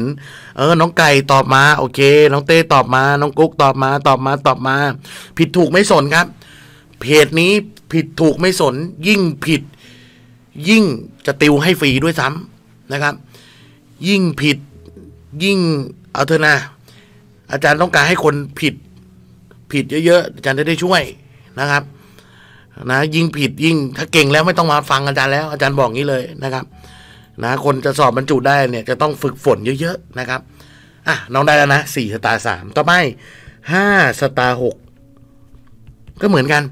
เออ น้องไก่ตอบมา โอเค น้องเต้ตอบมา น้องกุ๊กตอบมา ตอบมาตอบมา ผิดถูกไม่สนครับ เพจนี้ผิดถูกไม่สน ยิ่งผิด ยิ่งจะติวให้ฟรีด้วยซ้ำนะครับ ยิ่งผิด ยิ่งเอาเถอะนะอาจารย์ต้องการให้คนผิด ผิดเยอะๆอาจารย์จะได้ช่วยนะครับ นะยิ่งผิดยิ่งถ้าเก่งแล้วไม่ต้องมาฟังอาจารย์แล้ว อาจารย์บอกงี้เลยนะครับ นะคนจะสอบบรรจุได้เนี่ยจะต้องฝึกฝนเยอะๆนะครับอะน้องได้แล้วนะสี่สตาร์สามต่อไปห้าสตาร์หกก็เหมือนกัน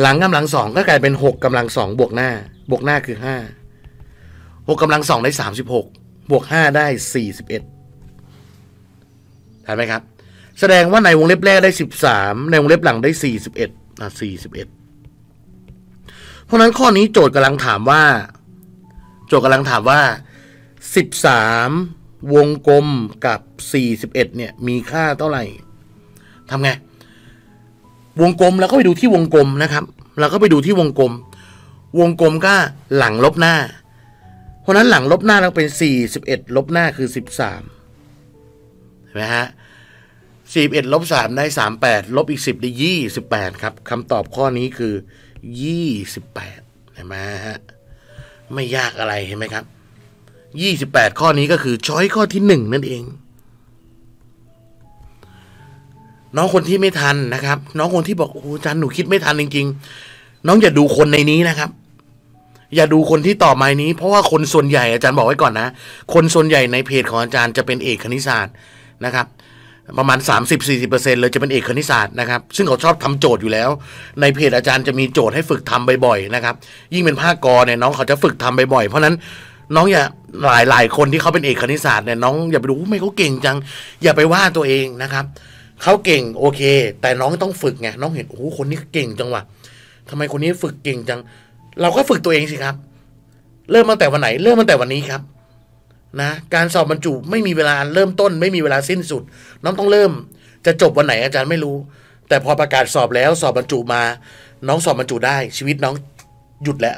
หลังกำลังสองก็กลายเป็นหกกำลังสองบวกหน้า บวกหน้าคือห้าหกกำลังสองได้สามสิบหกบวกห้าได้สี่สิบเอ็ดเห็นไหมครับ แสดงว่าในวงเล็บแรกได้สิบสามในวงเล็บหลังได้สี่สิบเอ็ดอะสี่สิบเอ็ดเพราะนั้นข้อนี้โจทย์กำลังถามว่า โจทย์กำลังถามว่า 13 วงกลมกับ 41 เนี่ย มีค่าเท่าไหร่ทำไง วงกลมเราก็ไปดูที่วงกลมนะครับเราก็ไปดูที่วงกลม วงกลมก็หลังลบหน้า เพราะนั้นหลังลบหน้าเราเป็น 41 ลบหน้าคือ 13 เห็นไหมฮะ41ลบ3ได้38ลบอีก10ได้28ครับคำตอบข้อนี้คือ28เห็นไหมฮะ ไม่ยากอะไรเห็นไหมครับยี่สิบแปดข้อนี้ก็คือช้อยข้อที่หนึ่งนั่นเอง น้องคนที่ไม่ทันนะครับ น้องคนที่บอกโอ้อาจารย์หนูคิดไม่ทันจริง ๆ น้องอย่าดูคนในนี้นะครับ อย่าดูคนที่ตอบมานี้ เพราะว่าคนส่วนใหญ่อาจารย์บอกไว้ก่อนนะ คนส่วนใหญ่ในเพจของอาจารย์จะเป็นเอกคณิตศาสตร์นะครับ ประมาณ 30-40%เลยจะเป็นเอกคณิตศาสตร์นะครับ ซึ่งเขาชอบทำโจทย์อยู่แล้ว ในเพจอาจารย์จะมีโจทย์ให้ฝึกทำบ่อยๆนะครับ ยิ่งเป็นภาคกรเนี่ยน้องเขาจะฝึกทำบ่อยๆ เพราะนั้นน้องอย่าหลายหลายคนที่เขาเป็นเอกคณิตศาสตร์เนี่ยน้องอย่าไปดูไม่เขาเก่งจัง อย่าไปว่าตัวเองนะครับเขาเก่งโอเค แต่น้องต้องฝึกไงน้องเห็นโอ้คนนี้เก่งจังวะทำไมคนนี้ฝึกเก่งจัง เราก็ฝึกตัวเองสิครับ เริ่มตั้งแต่วันไหน เริ่มตั้งแต่วันนี้ครับ นะการสอบบรรจุไม่มีเวลาเริ่มต้น ไม่มีเวลาสิ้นสุด น้องต้องเริ่ม จะจบวันไหนอาจารย์ไม่รู้ แต่พอประกาศสอบแล้วสอบบรรจุมา น้องสอบบรรจุได้ ชีวิตน้องหยุดแล้ว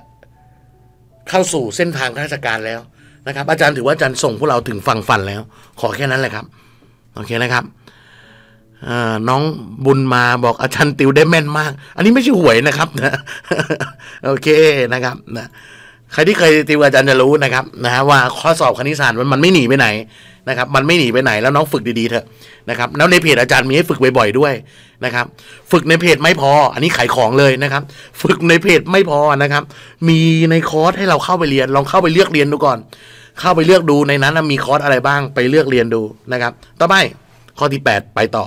เข้าสู่เส้นทางราชการแล้วนะครับ อาจารย์ถือว่าอาจารย์ส่งพวกเราถึงฝั่งฝันแล้ว ขอแค่นั้นแหละครับโอเคนะครับน้องบุญมาบอกอาจารย์ติวได้แม่นมาก อันนี้ไม่ใช่หวยนะครับนะโอเคนะครับนะ ใครที่เคยติวอาจารย์จะรู้นะครับนะฮะว่าข้อสอบคณิตศาสตร์มันมันไม่หนีไปไหนนะครับ มันไม่หนีไปไหนแล้วน้องฝึกดีๆเถอะนะครับแล้วในเพจอาจารย์มีให้ฝึกบ่อยๆด้วยนะครับ ฝึกในเพจไม่พอ อันนี้ขายของเลยนะครับ ฝึกในเพจไม่พอนะครับ มีในคอร์สให้เราเข้าไปเรียน ลองเข้าไปเลือกเรียนดูก่อน เข้าไปเลือกดูในนั้นมีคอร์สอะไรบ้างไปเลือกเรียนดูนะครับ ต่อไปข้อที่ 8 ไปต่อ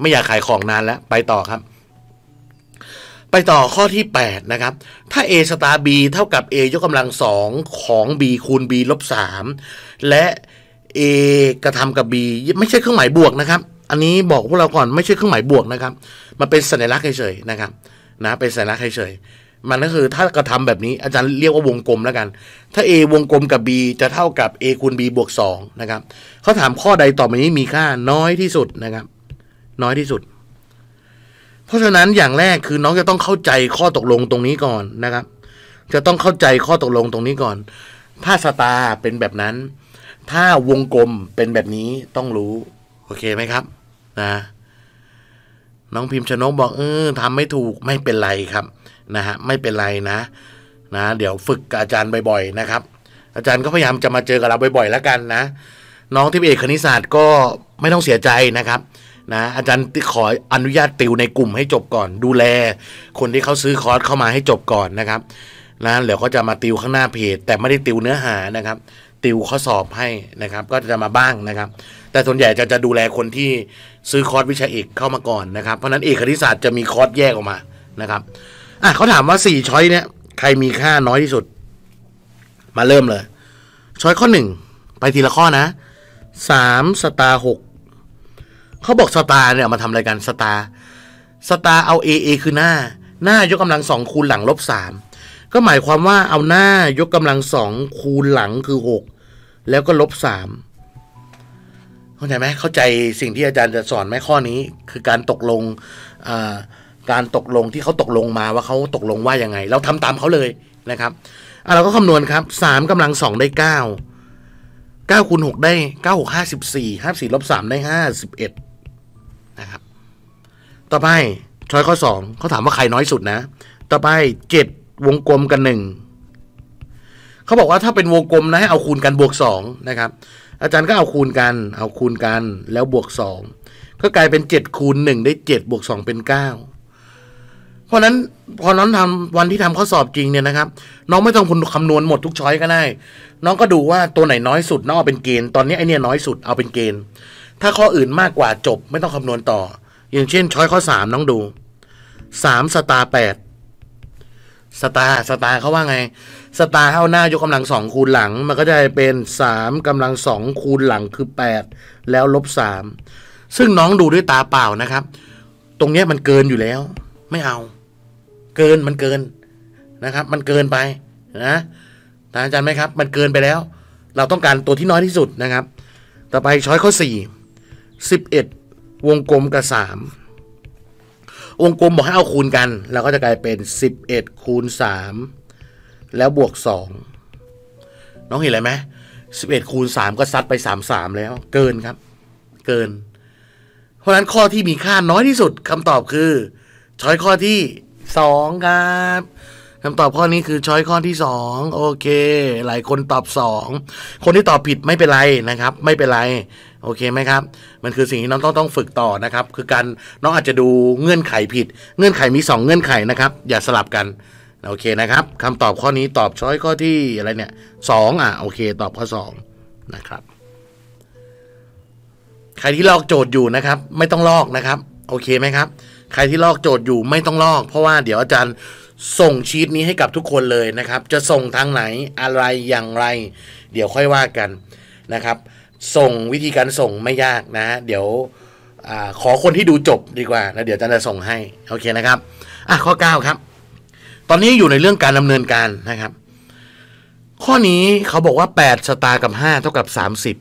ไม่อยากขายของนานแล้วไปต่อครับ ไปต่อข้อที่ 8 นะครับ ถ้า a สตาร์ b เท่ากับ a ยกกำลังสองของ b คูณ b ลบ3และ a กระทำกับ b ไม่ใช่เครื่องหมายบวกนะครับ อันนี้บอกพวกเราก่อนไม่ใช่เครื่องหมายบวกนะครับ มันเป็นสัญลักษณ์เฉยๆนะครับนะเป็นสัญลักษณ์เฉยๆมันก็คือถ้ากระทำแบบนี้อาจารย์เรียกว่าวงกลมแล้วกัน ถ้า a วงกลมกับ b จะเท่ากับ a คูณ b บวก2นะครับเขาถามข้อใดต่อไปนี้มีค่าน้อยที่สุดนะครับ น้อยที่สุด ราะฉะนั้นอย่างแรกคือน้องจะต้องเข้าใจข้อตกลงตรงนี้ก่อนนะครับ จะต้องเข้าใจข้อตกลงตรงนี้ก่อน ถ้าสตาร์เป็นแบบนั้น ถ้าวงกลมเป็นแบบนี้ต้องรู้ โอเคไหมครับ นะน้องพิมพ์ชนกบอกเออทำไม่ถูกไม่เป็นไรครับนะฮะไม่เป็นไรนะ นะ เดี๋ยวฝึกกับอาจารย์บ่อยๆนะครับ อาจารย์ก็พยายามจะมาเจอกับเราบ่อยๆแล้วกันนะ น้องที่เอกคณิตศาสตร์ก็ไม่ต้องเสียใจนะครับ นะอาจารย์ขออนุญาตติวในกลุ่มให้จบก่อน ดูแล คนที่เขาซื้อคอร์สเข้ามาให้จบก่อนนะครับนะเดี๋ยวก็จะมาติวข้างหน้าเพจ แต่ไม่ได้ติวเนื้อหานะครับ ติวข้อสอบให้นะครับ ก็จะมาบ้างนะครับ แต่ส่วนใหญ่จะจะดูแลคนที่ซื้อคอร์สวิชาเอกเข้ามาก่อนนะครับ เพราะนั้นเอกคณิตศาสตร์จะมีคอร์สแยกออกมานะครับอะเขาถามว่าสี่ choice เนี่ยใครมีค่าน้อยที่สุด มาเริ่มเลย choice ข้อหนึ่งไปทีละข้อนะสาม star หก เขาบอก star เนี่ยมาทำอะไรกัน star star เอา a a คือหน้า หน้ายกกำลังสองคูณหลังลบสามก็หมายความว่าเอาหน้ายกกำลังสองคูณหลังคือหกแล้วก็ลบสามเข้าใจไหมเข้าใจสิ่งที่อาจารย์จะสอนไหมข้อนี้ คือการตกลงการตกลงที่เขาตกลงมาว่าเขาตกลงว่ายังไง เราทำตามเขาเลยนะครับเราก็คำนวณครับสามกำลังสองได้เก้าเก้าคูณหกได้เก้าหกห้าสิบสี่ห้าสี่ลบสามได้ห้าสิบเอ็ด ต่อไปช้อยข้อสองเขาถามว่าใครน้อยสุดนะ ต่อไปเจ็ดวงกลมกันหนึ่งเขาบอกว่าถ้าเป็นวงกลมนะให้เอาคูณกันบวกสองนะครับ อาจารย์ก็เอาคูณกัน เอาคูณกันแล้วบวกสองก็กลายเป็นเจ็ดคูณหนึ่งได้เจ็ดบวกสองเป็นเก้าเพราะนั้นพอน้องทำวันที่ทำข้อสอบจริงเนี่ยนะครับ น้องไม่ต้องคุณคำนวณหมดทุกช้อยก็ได้ น้องก็ดูว่าตัวไหนน้อยสุดน้องเอาเป็นเกณฑ์ตอนนี้ไอเนี่ยน้อยสุดเอาเป็นเกณฑ์ ถ้าข้ออื่นมากกว่าจบไม่ต้องคำนวณต่อ อย่างเช่นช้อยข้อสามน้องดูสามสตาแปดสตาสตาเขาว่าไง สตาร์เอาหน้ายกกำลังสองคูณหลัง มันก็จะเป็นสามกำลังสองคูณหลังคือแปดแล้วลบสามซึ่งน้องดูด้วยตาเปล่านะครับ ตรงนี้มันเกินอยู่แล้ว ไม่เอา เกินมันเกินนะครับ มันเกินไปนะตาอาจารย์ไหมครับ มันเกินไปแล้ว เราต้องการตัวที่น้อยที่สุดนะครับ ต่อไปช้อยข้อสี่สิบเอ็ด วงกลมกับสามวงกลมบอกให้เอาคูณกัน เราก็จะกลายเป็นสิบเอ็ดคูณสามแล้วบวกสองน้องเห็นอะไรไหมสิบเอ็ดคูณสามก็ซัดไปสามสามแล้ว เกินครับ เกิน เพราะฉะนั้นข้อที่มีค่าน้อยที่สุดคำตอบคือ ช้อยข้อที่สองครับคำตอบข้อนี้คือช้อยข้อที่สองโอเค หลายคนตอบสองคนที่ตอบผิดไม่เป็นไรนะครับ ไม่เป็นไร โอเคไหมครับ มันคือสิ่งที่น้องต้องต้องฝึกต่อนะครับ คือการน้องอาจจะดูเงื่อนไขผิด เงื่อนไขมีสองเงื่อนไขนะครับ อย่าสลับกันโอเคนะครับคำตอบข้อนี้ตอบช้อยข้อที่อะไรเนี่ยสองอะโอเค ตอบข้อสองนะครับ ใครที่ลอกโจทย์อยู่นะครับ ไม่ต้องลอกนะครับ โอเคไหมครับ ใครที่ลอกโจทย์อยู่ไม่ต้องลอก เพราะว่าเดี๋ยวอาจารย์ส่งชีตนี้ให้กับทุกคนเลยนะครับ จะส่งทางไหนอะไรอย่างไร เดี๋ยวค่อยว่ากันนะครับ ส่งวิธีการส่งไม่ยากนะ เดี๋ยวอขอคนที่ดูจบดีกว่า แล้วเดี๋ยวอาจารย์จะส่งให้โอเคนะครับอะข้อ 9 ครับ ตอนนี้อยู่ในเรื่องการดำเนินการนะครับ ข้อนี้เขาบอกว่า 8 สตางค์กับ 5 เท่ากับ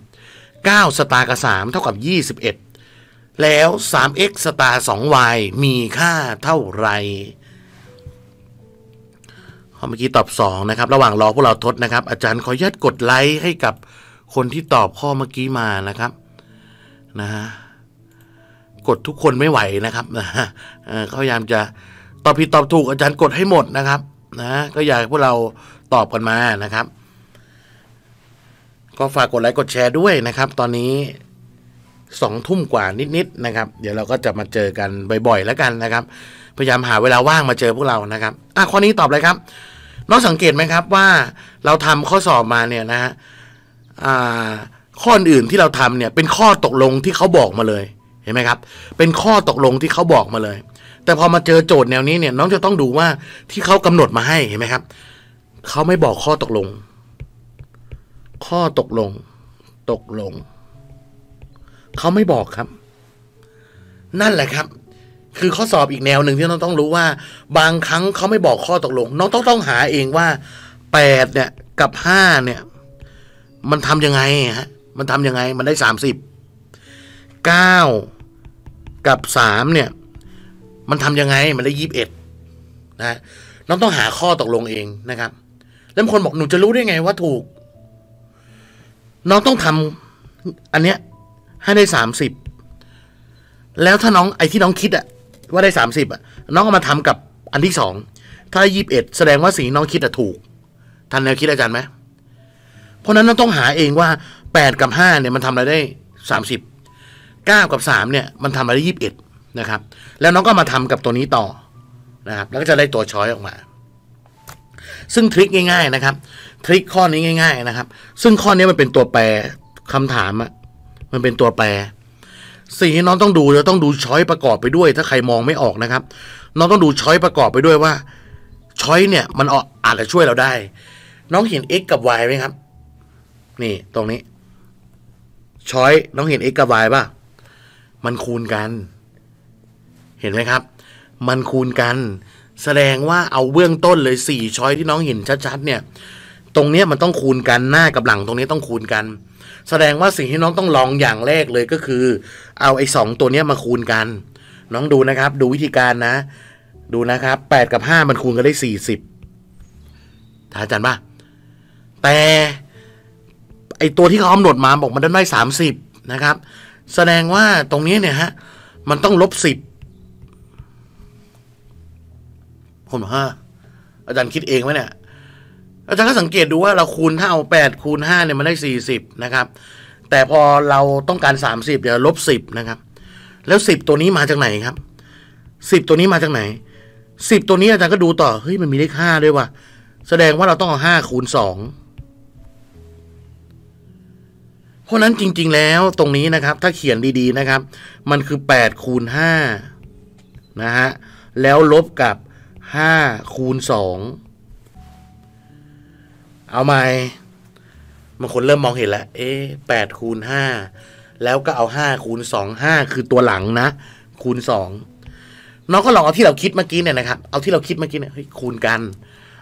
30 9 สตางค์กับ 3 เท่ากับ 21 แล้ว 3x สตางค์ 2y มีค่าเท่าไหร่ขอเมื่อกี้ตอบ 2 นะครับ ระหว่างรอพวกเราทดนะครับ อาจารย์ขออนุญาตกดไลค์ให้กับ คนที่ตอบข้อเมื่อกี้มานะครับ นะฮะกดทุกคนไม่ไหวนะครับนะฮะเขาพยายามจะตอบผิดตอบถูกอาจารย์กดให้หมดนะครับ นะก็อยากให้พวกเราตอบกันมานะครับ ก็ฝากกดไลค์กดแชร์ด้วยนะครับ ตอนนี้สองทุ่มกว่านิดๆนะครับ เดี๋ยวเราก็จะมาเจอกันบ่อยๆแล้วกันนะครับ พยายามหาเวลาว่างมาเจอพวกเรานะครับอะข้อนี้ตอบเลยครับน้องสังเกตไหมครับว่าเราทำข้อสอบมาเนี่ยนะฮะ ข้ออื่นที่เราทำเนี่ยเป็นข้อตกลงที่เขาบอกมาเลยเห็นไหมครับ เป็นข้อตกลงที่เขาบอกมาเลย แต่พอมาเจอโจทย์แนวนี้เนี่ยน้องจะต้องดูว่าที่เขากำหนดมาให้เห็นไหมครับเขาไม่บอกข้อตกลง ข้อตกลง ตกลงเขาไม่บอกครับ นั่นแหละครับ คือข้อสอบอีกแนวหนึ่งที่น้องต้องรู้ว่า บางครั้งเขาไม่บอกข้อตกลง น้องต้องต้องหาเองว่าแปดเนี่ย กับห้าเนี่ย มันทำยังไงฮะมันทำยังไงมันได้สามสิบเก้ากับสามเนี่ย มันทำยังไงมันได้ยี่สิบเอ็ดนะน้องต้องหาข้อตกลงเองนะครับ แล้วบางคนบอกหนูจะรู้ได้ไงว่าถูก น้องต้องทำอันเนี้ยให้ได้สามสิบแล้วถ้าน้องไอ้ที่น้องคิดอะว่าได้สามสิบอะน้องเอามาทำกับอันที่สองถ้ายี่สิบเอ็ดแสดงว่าสิ่งน้องคิดอะถูก ทันแนวคิดอาจารย์ไหม เพราะนั้นน้องต้องหาเองว่าแปดกับห้าเนี่ยมันทำอะไรได้สามสิบเก้ากับสามเนี่ยมันทำอะไรได้ยี่สิบเอ็ดนะครับ แล้วน้องก็มาทำกับตัวนี้ต่อนะครับ แล้วก็จะได้ตัวช้อยออกมา ซึ่งทริคง่ายๆนะครับ ทริคข้อนี้ง่าย ๆนะครับ ซึ่งข้อนี้มันเป็นตัวแปรคำถามอะมันเป็นตัวแปรสิ่งที่น้องต้องดูเราต้องดูช้อยประกอบไปด้วย ถ้าใครมองไม่ออกนะครับ น้องต้องดูช้อยประกอบไปด้วยว่าช้อยเนี่ยมันอาจจะช่วยเราได้ น้องเห็น x กับ y ไหมครับ นี่ตรงนี้ ช้อยน้องเห็น x กับ y ป่ะ มันคูณกัน เห็นไหมครับ มันคูณกัน แสดงว่าเอาเบื้องต้นเลยสี่ช้อยที่น้องเห็นชัดๆเนี่ย ตรงเนี้ยมันต้องคูณกันหน้ากับหลังตรงนี้ต้องคูณกัน แสดงว่าสิ่งที่น้องต้องลองอย่างแรกเลยก็คือ เอาไอ้สองตัวเนี้ยมาคูณกัน น้องดูนะครับ ดูวิธีการนะ ดูนะครับแปดกับห้ามันคูณกันได้สี่สิบถามอาจารย์ป่ะแต่ ไอตัวที่เขากำหนดมาบอกมันได้สามสิบนะครับ แสดงว่าตรงนี้เนี่ยฮะ มันต้องลบสิบผมบอกฮะอาจารย์คิดเองไหมเนี่ย อาจารย์ก็สังเกตดูว่าเราคูณถ้าเอาแปดคูณห้าเนี่ยมันได้สี่สิบนะครับ แต่พอเราต้องการสามสิบเดี๋ยวลบสิบนะครับ แล้วสิบตัวนี้มาจากไหนครับสิบตัวนี้มาจากไหนสิบตัวนี้อาจารย์ก็ดูต่อเฮ้ยมันมีเลขห้าด้วยว่ะแสดงว่าเราต้องเอาห้าคูณสอง ราะนั้นจริง ๆ แล้วตรงนี้นะครับ ถ้าเขียนดีๆนะครับ มันคือแปดคูณห้านะฮะแล้วลบกับห้าคูณสองเอาใหม่บางคนเริ่มมองเห็นแล้ว เอ๊แปดคูณห้าแล้วก็เอาห้าคูณสองห้าคือตัวหลังนะ คูณสองน้องก็ลองเอาที่เราคิดเมื่อกี้เนี่ยนะครับ เอาที่เราคิดเมื่อกี้เนี่ยเฮ้ยคูณกัน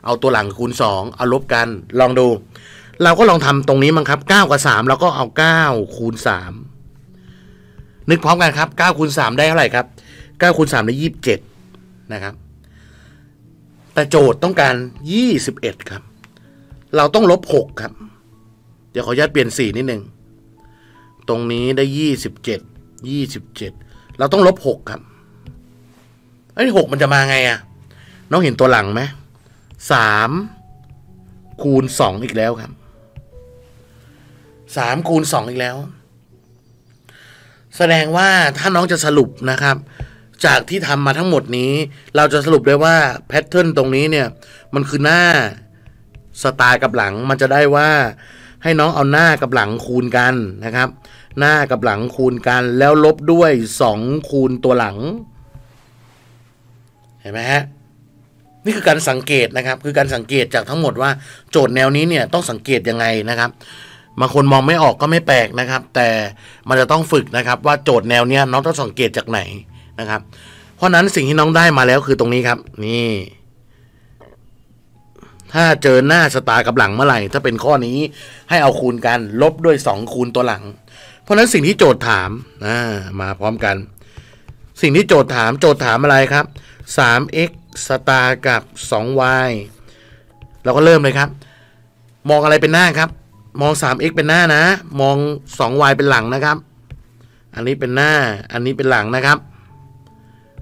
เอาตัวหลังคูณสองเอาลบกัน ลองดู เราก็ลองทำตรงนี้มั้งครับเก้ากับสามเราก็เอาเก้าคูณสามนึกพร้อมกันครับเก้าคูณสามได้เท่าไหร่ครับเก้าคูณสามได้ยี่สิบเจ็ดนะครับ แต่โจทย์ต้องการยี่สิบเอ็ดครับ เราต้องลบหกครับ เดี๋ยวขออนุญาตเปลี่ยนสีนิดนึง ตรงนี้ได้ยี่สิบเราต้องลบหกครับไอ้หกมันจะมาไงอะน้องเห็นตัวหลังไหมสามคูณสองอีกแล้วครับ สามคูณสองอีกแล้ว แสดงว่าถ้าน้องจะสรุปนะครับ จากที่ทำมาทั้งหมดนี้ เราจะสรุปได้ว่าแพทเทิร์นตรงนี้เนี่ย มันคือหน้าสไตล์กับหลัง มันจะได้ว่าให้น้องเอาหน้ากับหลังคูณกันนะครับ หน้ากับหลังคูณกัน แล้วลบด้วยสองคูณตัวหลัง เห็นไหมฮะนี่คือการสังเกตนะครับ คือการสังเกตจากทั้งหมดว่าโจทย์แนวนี้เนี่ยต้องสังเกตยังไงนะครับ บางคนมองไม่ออกก็ไม่แปลกนะครับ แต่มันจะต้องฝึกนะครับ ว่าโจทย์แนวเนี้ยน้องต้องสังเกตจากไหนนะครับ เพราะนั้นสิ่งที่น้องได้มาแล้วคือตรงนี้ครับ นี่ ถ้าเจอหน้าสตาร์กับหลังเมื่อไหร่ ถ้าเป็นข้อนี้ให้เอาคูณกัน ลบด้วย 2 คูณตัวหลัง เพราะนั้นสิ่งที่โจทย์ถามอ่ามาพร้อมกัน สิ่งที่โจทย์ถามโจทย์ถามอะไรครับ 3x สตาร์กับ 2y เราก็เริ่มเลยครับ มองอะไรเป็นหน้าครับ มอง 3x เป็นหน้านะ มอง 2y เป็นหลังนะครับ อันนี้เป็นหน้า อันนี้เป็นหลังนะครับ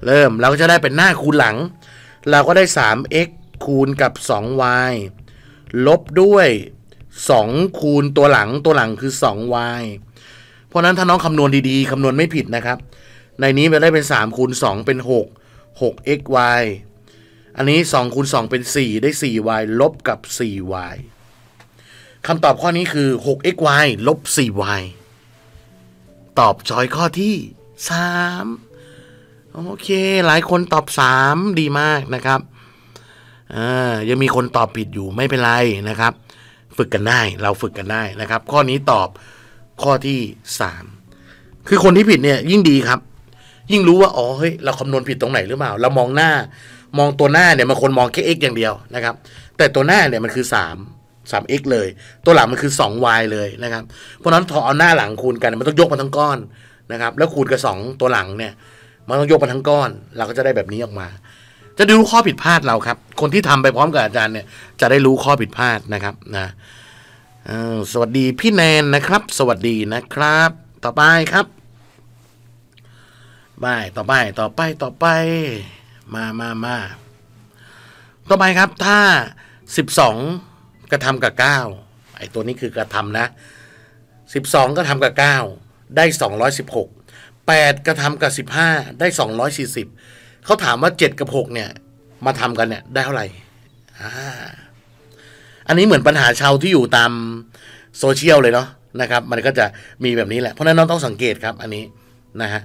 เริ่มเราก็จะได้เป็นหน้าคูณหลัง เราก็ได้ 3x คูณกับ 2y ลบด้วย 2 คูณตัวหลังตัวหลังคือ 2y เพราะนั้นถ้าน้องคำนวณดีๆคำนวณไม่ผิดนะครับ ในนี้มันได้เป็น 3 คูณ 2 เป็น 6 6xy อันนี้ 2 คูณ 2 เป็น 4 ได้ 4y ลบกับ 4y คำตอบข้อนี้คือ 6xy ลบ 4y ตอบช้อยข้อที่ 3 โอเค หลายคนตอบ 3 ดีมากนะครับอ่ายังมีคนตอบผิดอยู่ไม่เป็นไรนะครับ ฝึกกันได้เราฝึกกันได้นะครับ ข้อนี้ตอบข้อที่ 3 คือคนที่ผิดเนี่ยยิ่งดีครับ ยิ่งรู้ว่าอ๋อเฮ้ยเราคำนวณผิดตรงไหนหรือเปล่า เรามองหน้ามองตัวหน้าเนี่ยมันคนมองแค่ x อย่างเดียวนะครับ แต่ตัวหน้าเนี่ยมันคือ 3 3x เลย ตัวหลังมันคือ 2y เลยนะครับ เพราะนั้นพอเอาหน้าหลังคูณกันมันต้องยกมาทั้งก้อนนะครับ แล้วคูณกับ 2 ตัวหลังเนี่ย มันต้องยกมาทั้งก้อน เราก็จะได้แบบนี้ออกมา จะดูข้อผิดพลาดเราครับ คนที่ทำไปพร้อมกับอาจารย์เนี่ย จะได้รู้ข้อผิดพลาดนะครับนะสวัสดีพี่แนนนะครับ สวัสดีนะครับ ต่อไปครับไปต่อไปต่อไปต่อไป มามามาต่อไปครับถ้าสิบสอง กระทำกับเก้าไอ้ตัวนี้คือกระทำนะสิบสองก็ทำกับเก้าได้สองร้อยสิบหกแปดกระทำกับสิบห้าได้สองร้อยสี่สิบเขาถามว่าเจ็ดกับหกเนี่ย มาทำกันเนี่ย ได้เท่าไหร่อ่าอันนี้เหมือนปัญหาชาวที่อยู่ตามโซเชียลเลยเนาะนะครับ มันก็จะมีแบบนี้แหละ เพราะนั้นน้องต้องสังเกตครับ อันนี้นะฮะ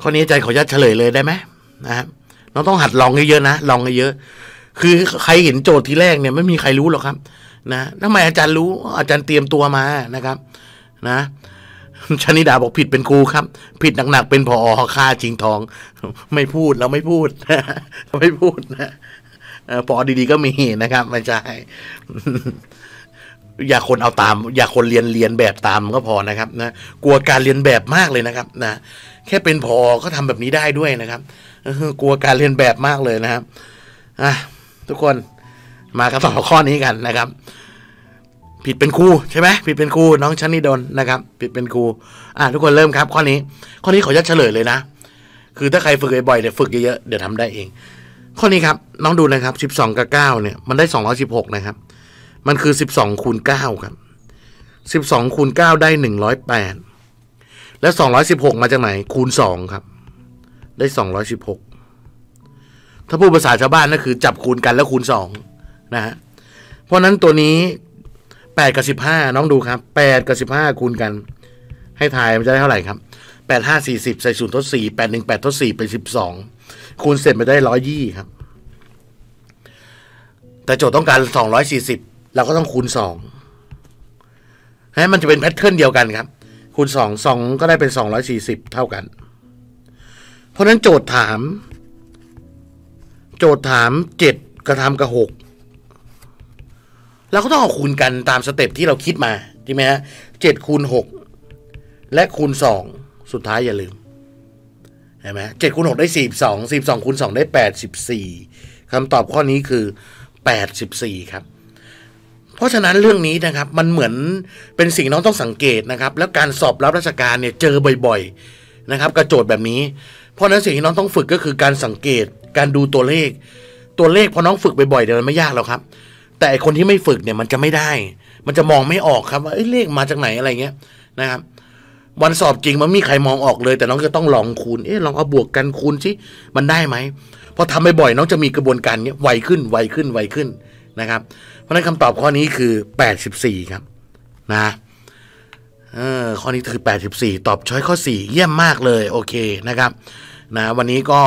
ข้อนี้อาจขออนุญาตเฉลยเลยได้ไหมนะครับ น้องต้องหัดลองเยอะๆนะลองเยอะๆคือใครเห็นโจทย์ทีแรกเนี่ยไม่มีใครรู้หรอกครับ นะทำไมอาจารย์รู้ อาจารย์เตรียมตัวมานะครับ นะชนิดาบอกผิดเป็นครูครับ ผิดหนักๆเป็นพอค่าจริงทอง ไม่พูดเราไม่พูดไม่พูดนะพอดีๆก็มีนะครับไม่ใช่อย่าคนเอาตาม อย่าคนเรียนเรียนแบบตามก็พอนะครับนะกลัวการเรียนแบบมากเลยนะครับ นะแค่เป็นพอก็ทำแบบนี้ได้ด้วยนะครับ กลัวการเรียนแบบมากเลยนะครับอะทุกคนมากันต่อข้อนี้กันนะครับ ผิดเป็นครูใช่ไหมผิดเป็นครูน้องชันนี่ดนนะครับ ผิดเป็นครูอะทุกคนเริ่มครับ ข้อนี้ ข้อนี้ขออนุญาตเฉลยเลยนะ คือถ้าใครฝึกบ่อยๆเดี๋ยวฝึกเยอะๆเดี๋ยวทำได้เอง ข้อนี้ครับ น้องดูนะครับสิบสองกับเก้าเนี่ยมันได้สองร้อยสิบหกนะครับ มันคือสิบสองคูณเก้าครับสิบสองคูณเก้าได้หนึ่งร้อยแปดแล้วสองร้อยสิบหกมาจากไหนคูณสองครับ ได้สองร้อยสิบหกถ้าพูดภาษาชาวบ้านก็คือจับคูณกันแล้วคูณสองนะฮะเพราะนั้นตัวนี้แปดกับสิบห้าน้องดูครับแปดกับสิบห้าคูณกัน ให้ทายมันจะได้เท่าไหร่ครับแปดห้าสี่สิบใส่ศูนย์ทดสี่แปดหนึ่งแปดทดสี่เป็นสิบสองคูณเสร็จมาได้ร้อยยี่ครับ แต่โจทย์ต้องการสองร้อยสี่สิบเราก็ต้องคูณสองให้มันจะเป็นแพทเทิร์นเดียวกันครับ คูณสองสองก็ได้เป็นสองร้อยสี่สิบเท่ากัน ราะนั้นโจทย์ถาม โจทย์ถามเจ็ดกระทำกับหกเราก็ต้องเอาคูณกันตามสเต็ปที่เราคิดมาใช่ไหมฮะเจ็ดคูณหกและคูณสองสุดท้ายอย่าลืมเห็นไหมเจ็ดคูณหกได้สี่สองสี่สองคูณสองได้แปดสิบสี่คำตอบข้อนี้คือแปดสิบสี่ครับ เพราะฉะนั้นเรื่องนี้นะครับ มันเหมือนเป็นสิ่งน้องต้องสังเกตนะครับ แล้วการสอบรับราชการเนี่ยเจอบ่อย ๆนะครับ กระโจทย์แบบนี้ เพราะนั้นสิ่งที่น้องต้องฝึกก็คือการสังเกตการดูตัวเลข ตัวเลขพอน้องฝึกบ่อยๆเดี๋ยวมันไม่ยากหรอกครับ แต่คนที่ไม่ฝึกเนี่ยมันจะไม่ได้ มันจะมองไม่ออกครับว่าเเลขมาจากไหนอะไรเงี้ยนะครับวันสอบจริงมันมีใครมองออกเลย แต่น้องจะต้องลองคูณเอ๊ะลองเอาบวกกันคูณสิมันได้ไหมพอทำบ่อยๆน้องจะมีกระบวนการเนี้ยไวขึ้นไวขึ้นไวขึ้นนะครับ เพราะฉะนั้นคำตอบข้อนี้คือ 84 ครับนะเออข้อนี้คือ 84 ตอบช้อยข้อ 4 เยี่ยมมากเลย โอเคนะครับ นะวันนี้ก็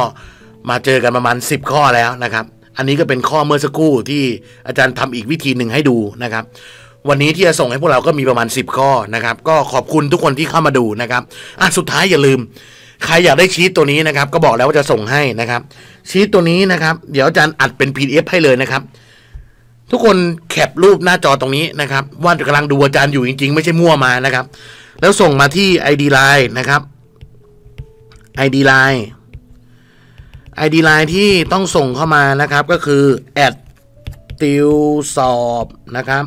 มาเจอกันประมาณ 10 ข้อแล้วนะครับ อันนี้ก็เป็นข้อเมื่อสักครู่ที่อาจารย์ทำอีกวิธีหนึ่งให้ดูนะครับ วันนี้ที่จะส่งให้พวกเราก็มีประมาณ 10 ข้อนะครับ ก็ขอบคุณทุกคนที่เข้ามาดูนะครับอะสุดท้ายอย่าลืม ใครอยากได้ชีตตัวนี้นะครับ ก็บอกแล้วว่าจะส่งให้นะครับ ชีตตัวนี้นะครับ เดี๋ยวอาจารย์อัดเป็น PDF ให้เลยนะครับทุกคนแคปรูปหน้าจอตรงนี้นะครับ ว่ากำลังดูอาจารย์อยู่จริง ๆ ไม่ใช่มั่วมานะครับ แล้วส่งมาที่ ID Line นะครับ ID Line ID Line ที่ต้องส่งเข้ามานะครับก็คือแอดติวสอบนะครับ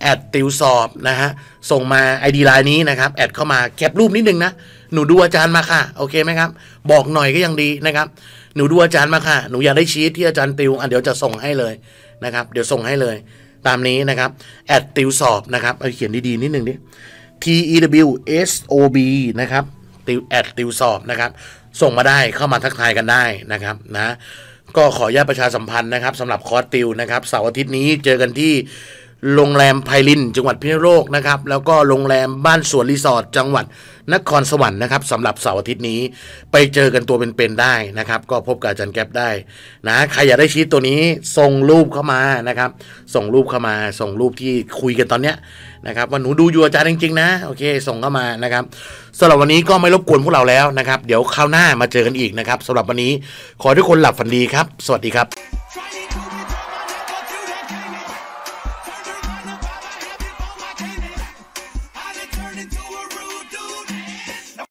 แอดติวสอบนะฮะส่งมา ID Line นี้นะครับแอดเข้ามาแคปรูปนิดนึงนะหนูดูอาจารย์มาค่ะโอเคไหมครับ บอกหน่อยก็ยังดีนะครับ หนูดูอาจารย์มาค่ะ หนูอยากได้ชีทที่อาจารย์ติวอะเดี๋ยวจะส่งให้เลยนะครับ เดี๋ยวส่งให้เลย ตามนี้นะครับ add ติวสอบนะครับเอาเขียนดีๆนิดนึงดิ T E W S O B นะครับ ติว add ติวสอบนะครับ ส่งมาได้เข้ามาทักทายกันได้นะครับนะก็ขออนุญาตประชาสัมพันธ์นะครับสำหรับคอร์สติวนะครับเสาร์อาทิตย์นี้เจอกันที่โรงแรมไพลิน จังหวัดพิษณุโลกนะครับ แล้วก็โรงแรมบ้านสวนรีสอร์ทจังหวัดนครสวรรค์นะครับสำหรับเสาร์อาทิตย์นี้ไปเจอกันตัวเป็นๆได้นะครับ ก็พบกับอาจารย์แก๊ปได้นะใครอยากได้ชีตตัวนี้ส่งรูปเข้ามานะครับ ส่งรูปเข้ามา ส่งรูปที่คุยกันตอนเนี้ย นะครับว่าหนูดูอยู่อาจารย์จริงๆนะโอเค ส่งเข้ามานะครับสำหรับวันนี้ก็ไม่รบกวนพวกเราแล้วนะครับ เดี๋ยวคราวหน้ามาเจอกันอีกนะครับสำหรับวันนี้ขอทุกคนหลับฝันดีครับ สวัสดีครับ